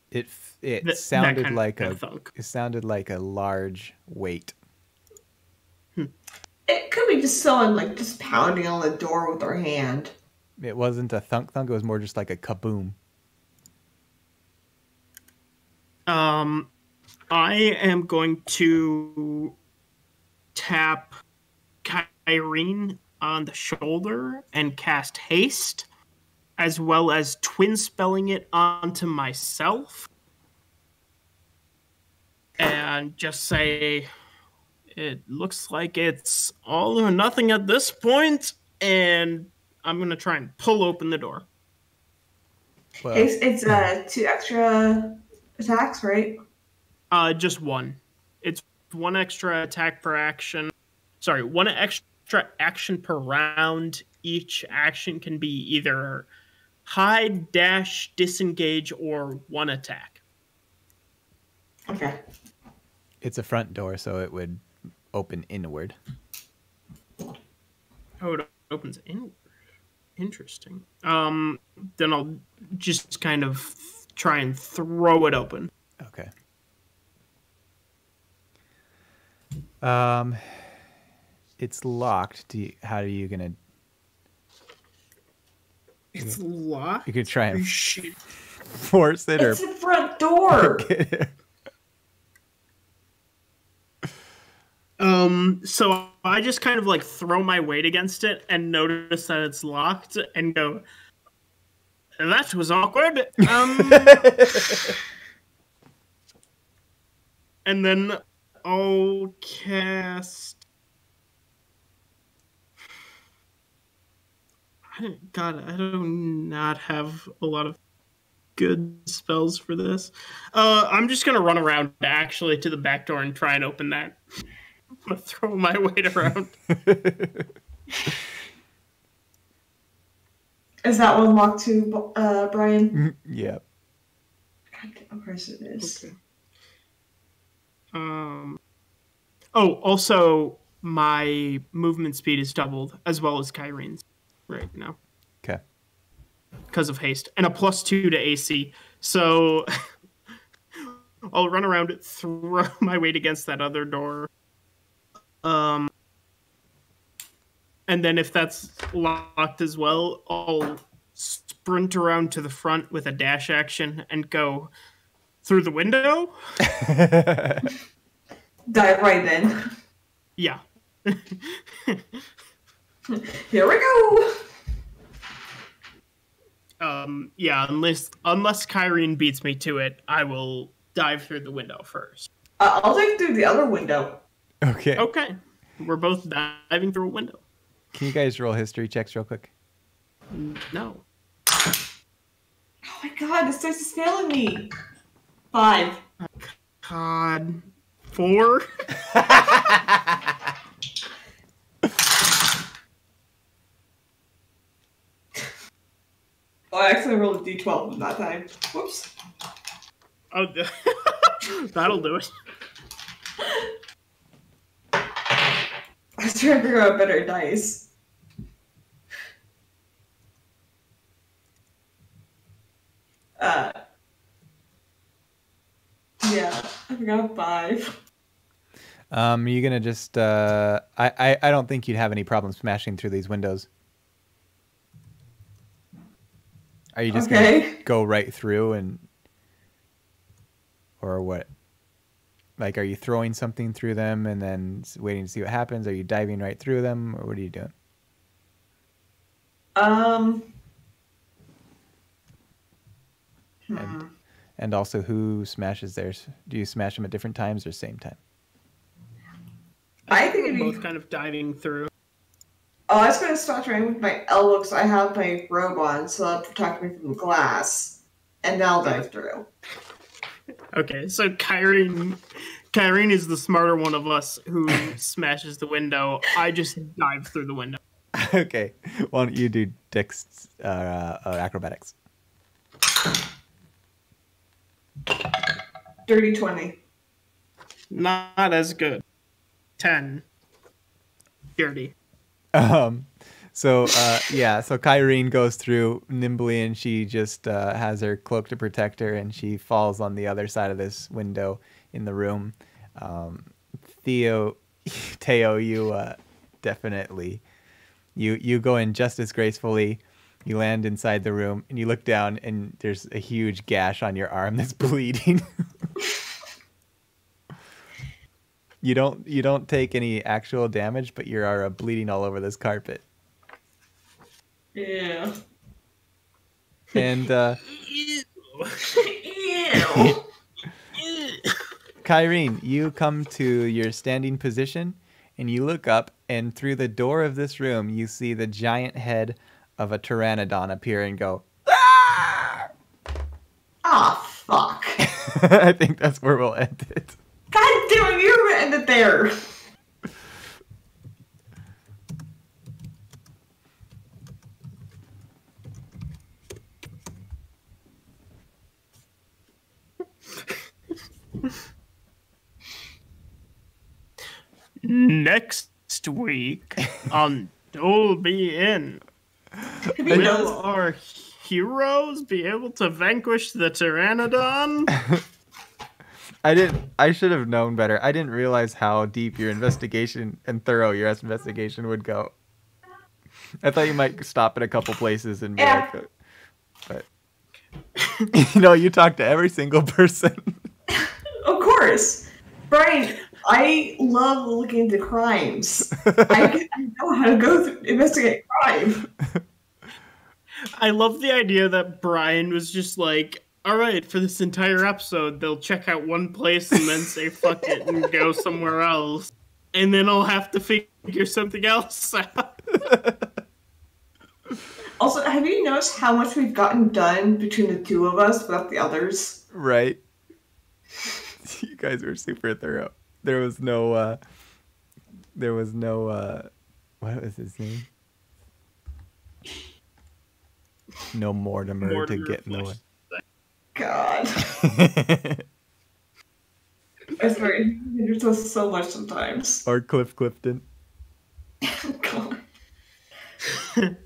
It it Th- sounded like a thunk. it sounded like a large weight. It could be just someone like just pounding on the door with their hand. It wasn't a thunk thunk. It was more just like a kaboom. Um, I am going to tap Kyrene on the shoulder and cast haste, as well as twin spelling it onto myself, and just say, "It looks like it's all or nothing at this point," and I'm gonna try and pull open the door. Well, It's it's uh two extra attacks, right? Uh, just one. It's one extra attack per action. Sorry, one extra action per round. Each action can be either hide, dash, disengage, or one attack. Okay. it's a front door, so it would open inward. Oh, it opens inward. Interesting. Um, then I'll just kind of try and throw it open. Okay. Um, it's locked. Do you, how are you gonna? It's locked. You could try and Shit. force it, or the front door. Um, so I just kind of like throw my weight against it and notice that it's locked and go, that was awkward. Um, and then I'll cast. I don't, God, I do not have a lot of good spells for this. Uh, I'm just gonna run around actually to the back door and try and open that. I'm gonna throw my weight around. Is that one locked too, uh, Brian? yeah. Of course it is. Okay. Um. Oh, also, my movement speed is doubled as well as Kyrene's right now Okay. because of haste and a plus two to AC. So I'll run around it, throw my weight against that other door. Um. And then if that's locked as well, I'll sprint around to the front with a dash action and go through the window. Dive right in. Yeah. Here we go. Um, yeah, unless unless Kyrene beats me to it, I will dive through the window first. Uh, I'll dive through the other window. Okay. Okay. We're both diving through a window. Can you guys roll history checks real quick? No. Oh my god, this dice is failing me. Five. God. Four? Oh, I actually rolled a d12 that time. Whoops. Oh, that'll do it. I was trying to figure out better dice. Uh. Yeah, I forgot five. Um, are you gonna just? Uh, I, I I don't think you'd have any problem smashing through these windows. Are you just Okay. gonna go right through and, or what? Like, are you throwing something through them and then waiting to see what happens? Are you diving right through them, or what are you doing? Um. Hmm. And and also, who smashes theirs? Do you smash them at different times or same time? I think it'd be. Both kind of diving through. Oh, I was going to start trying with my elbow because I have my robe on, so that'll protect me from the glass. And then I'll dive through. Okay, so Kyrene, Kyrene is the smarter one of us who smashes the window. I just dive through the window. okay, why don't you do dex uh, uh, acrobatics? Dirty 20. Not as good. Ten. Dirty. Um, So uh, yeah, so Kyrene goes through nimbly, and she just uh, has her cloak to protect her, and she falls on the other side of this window in the room. Um, Theo, Teo, you uh, definitely you you go in just as gracefully. You land inside the room, and you look down, and there's a huge gash on your arm that's bleeding. you don't you don't take any actual damage, but you are uh, bleeding all over this carpet. Yeah. And uh, Ew. Kyrene, you come to your standing position and you look up, and through the door of this room, you see the giant head of a pteranodon appear and go. Ah, fuck. I think that's where we'll end it. God damn it, you ended there. Next week on Dolby Inn, He will knows. our heroes be able to vanquish the Pteranodon? I didn't. I should have known better. I didn't realize how deep your investigation and thorough your investigation would go. I thought you might stop at a couple places and be Yeah. like, but you know, you talk to every single person. Of course. Brian, I love looking into crimes. I, I know how to go through, investigate crime. I love the idea that Brian was just like, all right, for this entire episode, they'll check out one place and then say fuck it and go somewhere else. And then I'll have to figure something else out. Also, have you noticed how much we've gotten done between the two of us without the others? right? You guys were super thorough. There was no uh there was no uh what was his name? No Mortimer, to Mortimer get in the Flesh. God. I swear, it hinders us so much sometimes. or Cliff Clifton. God.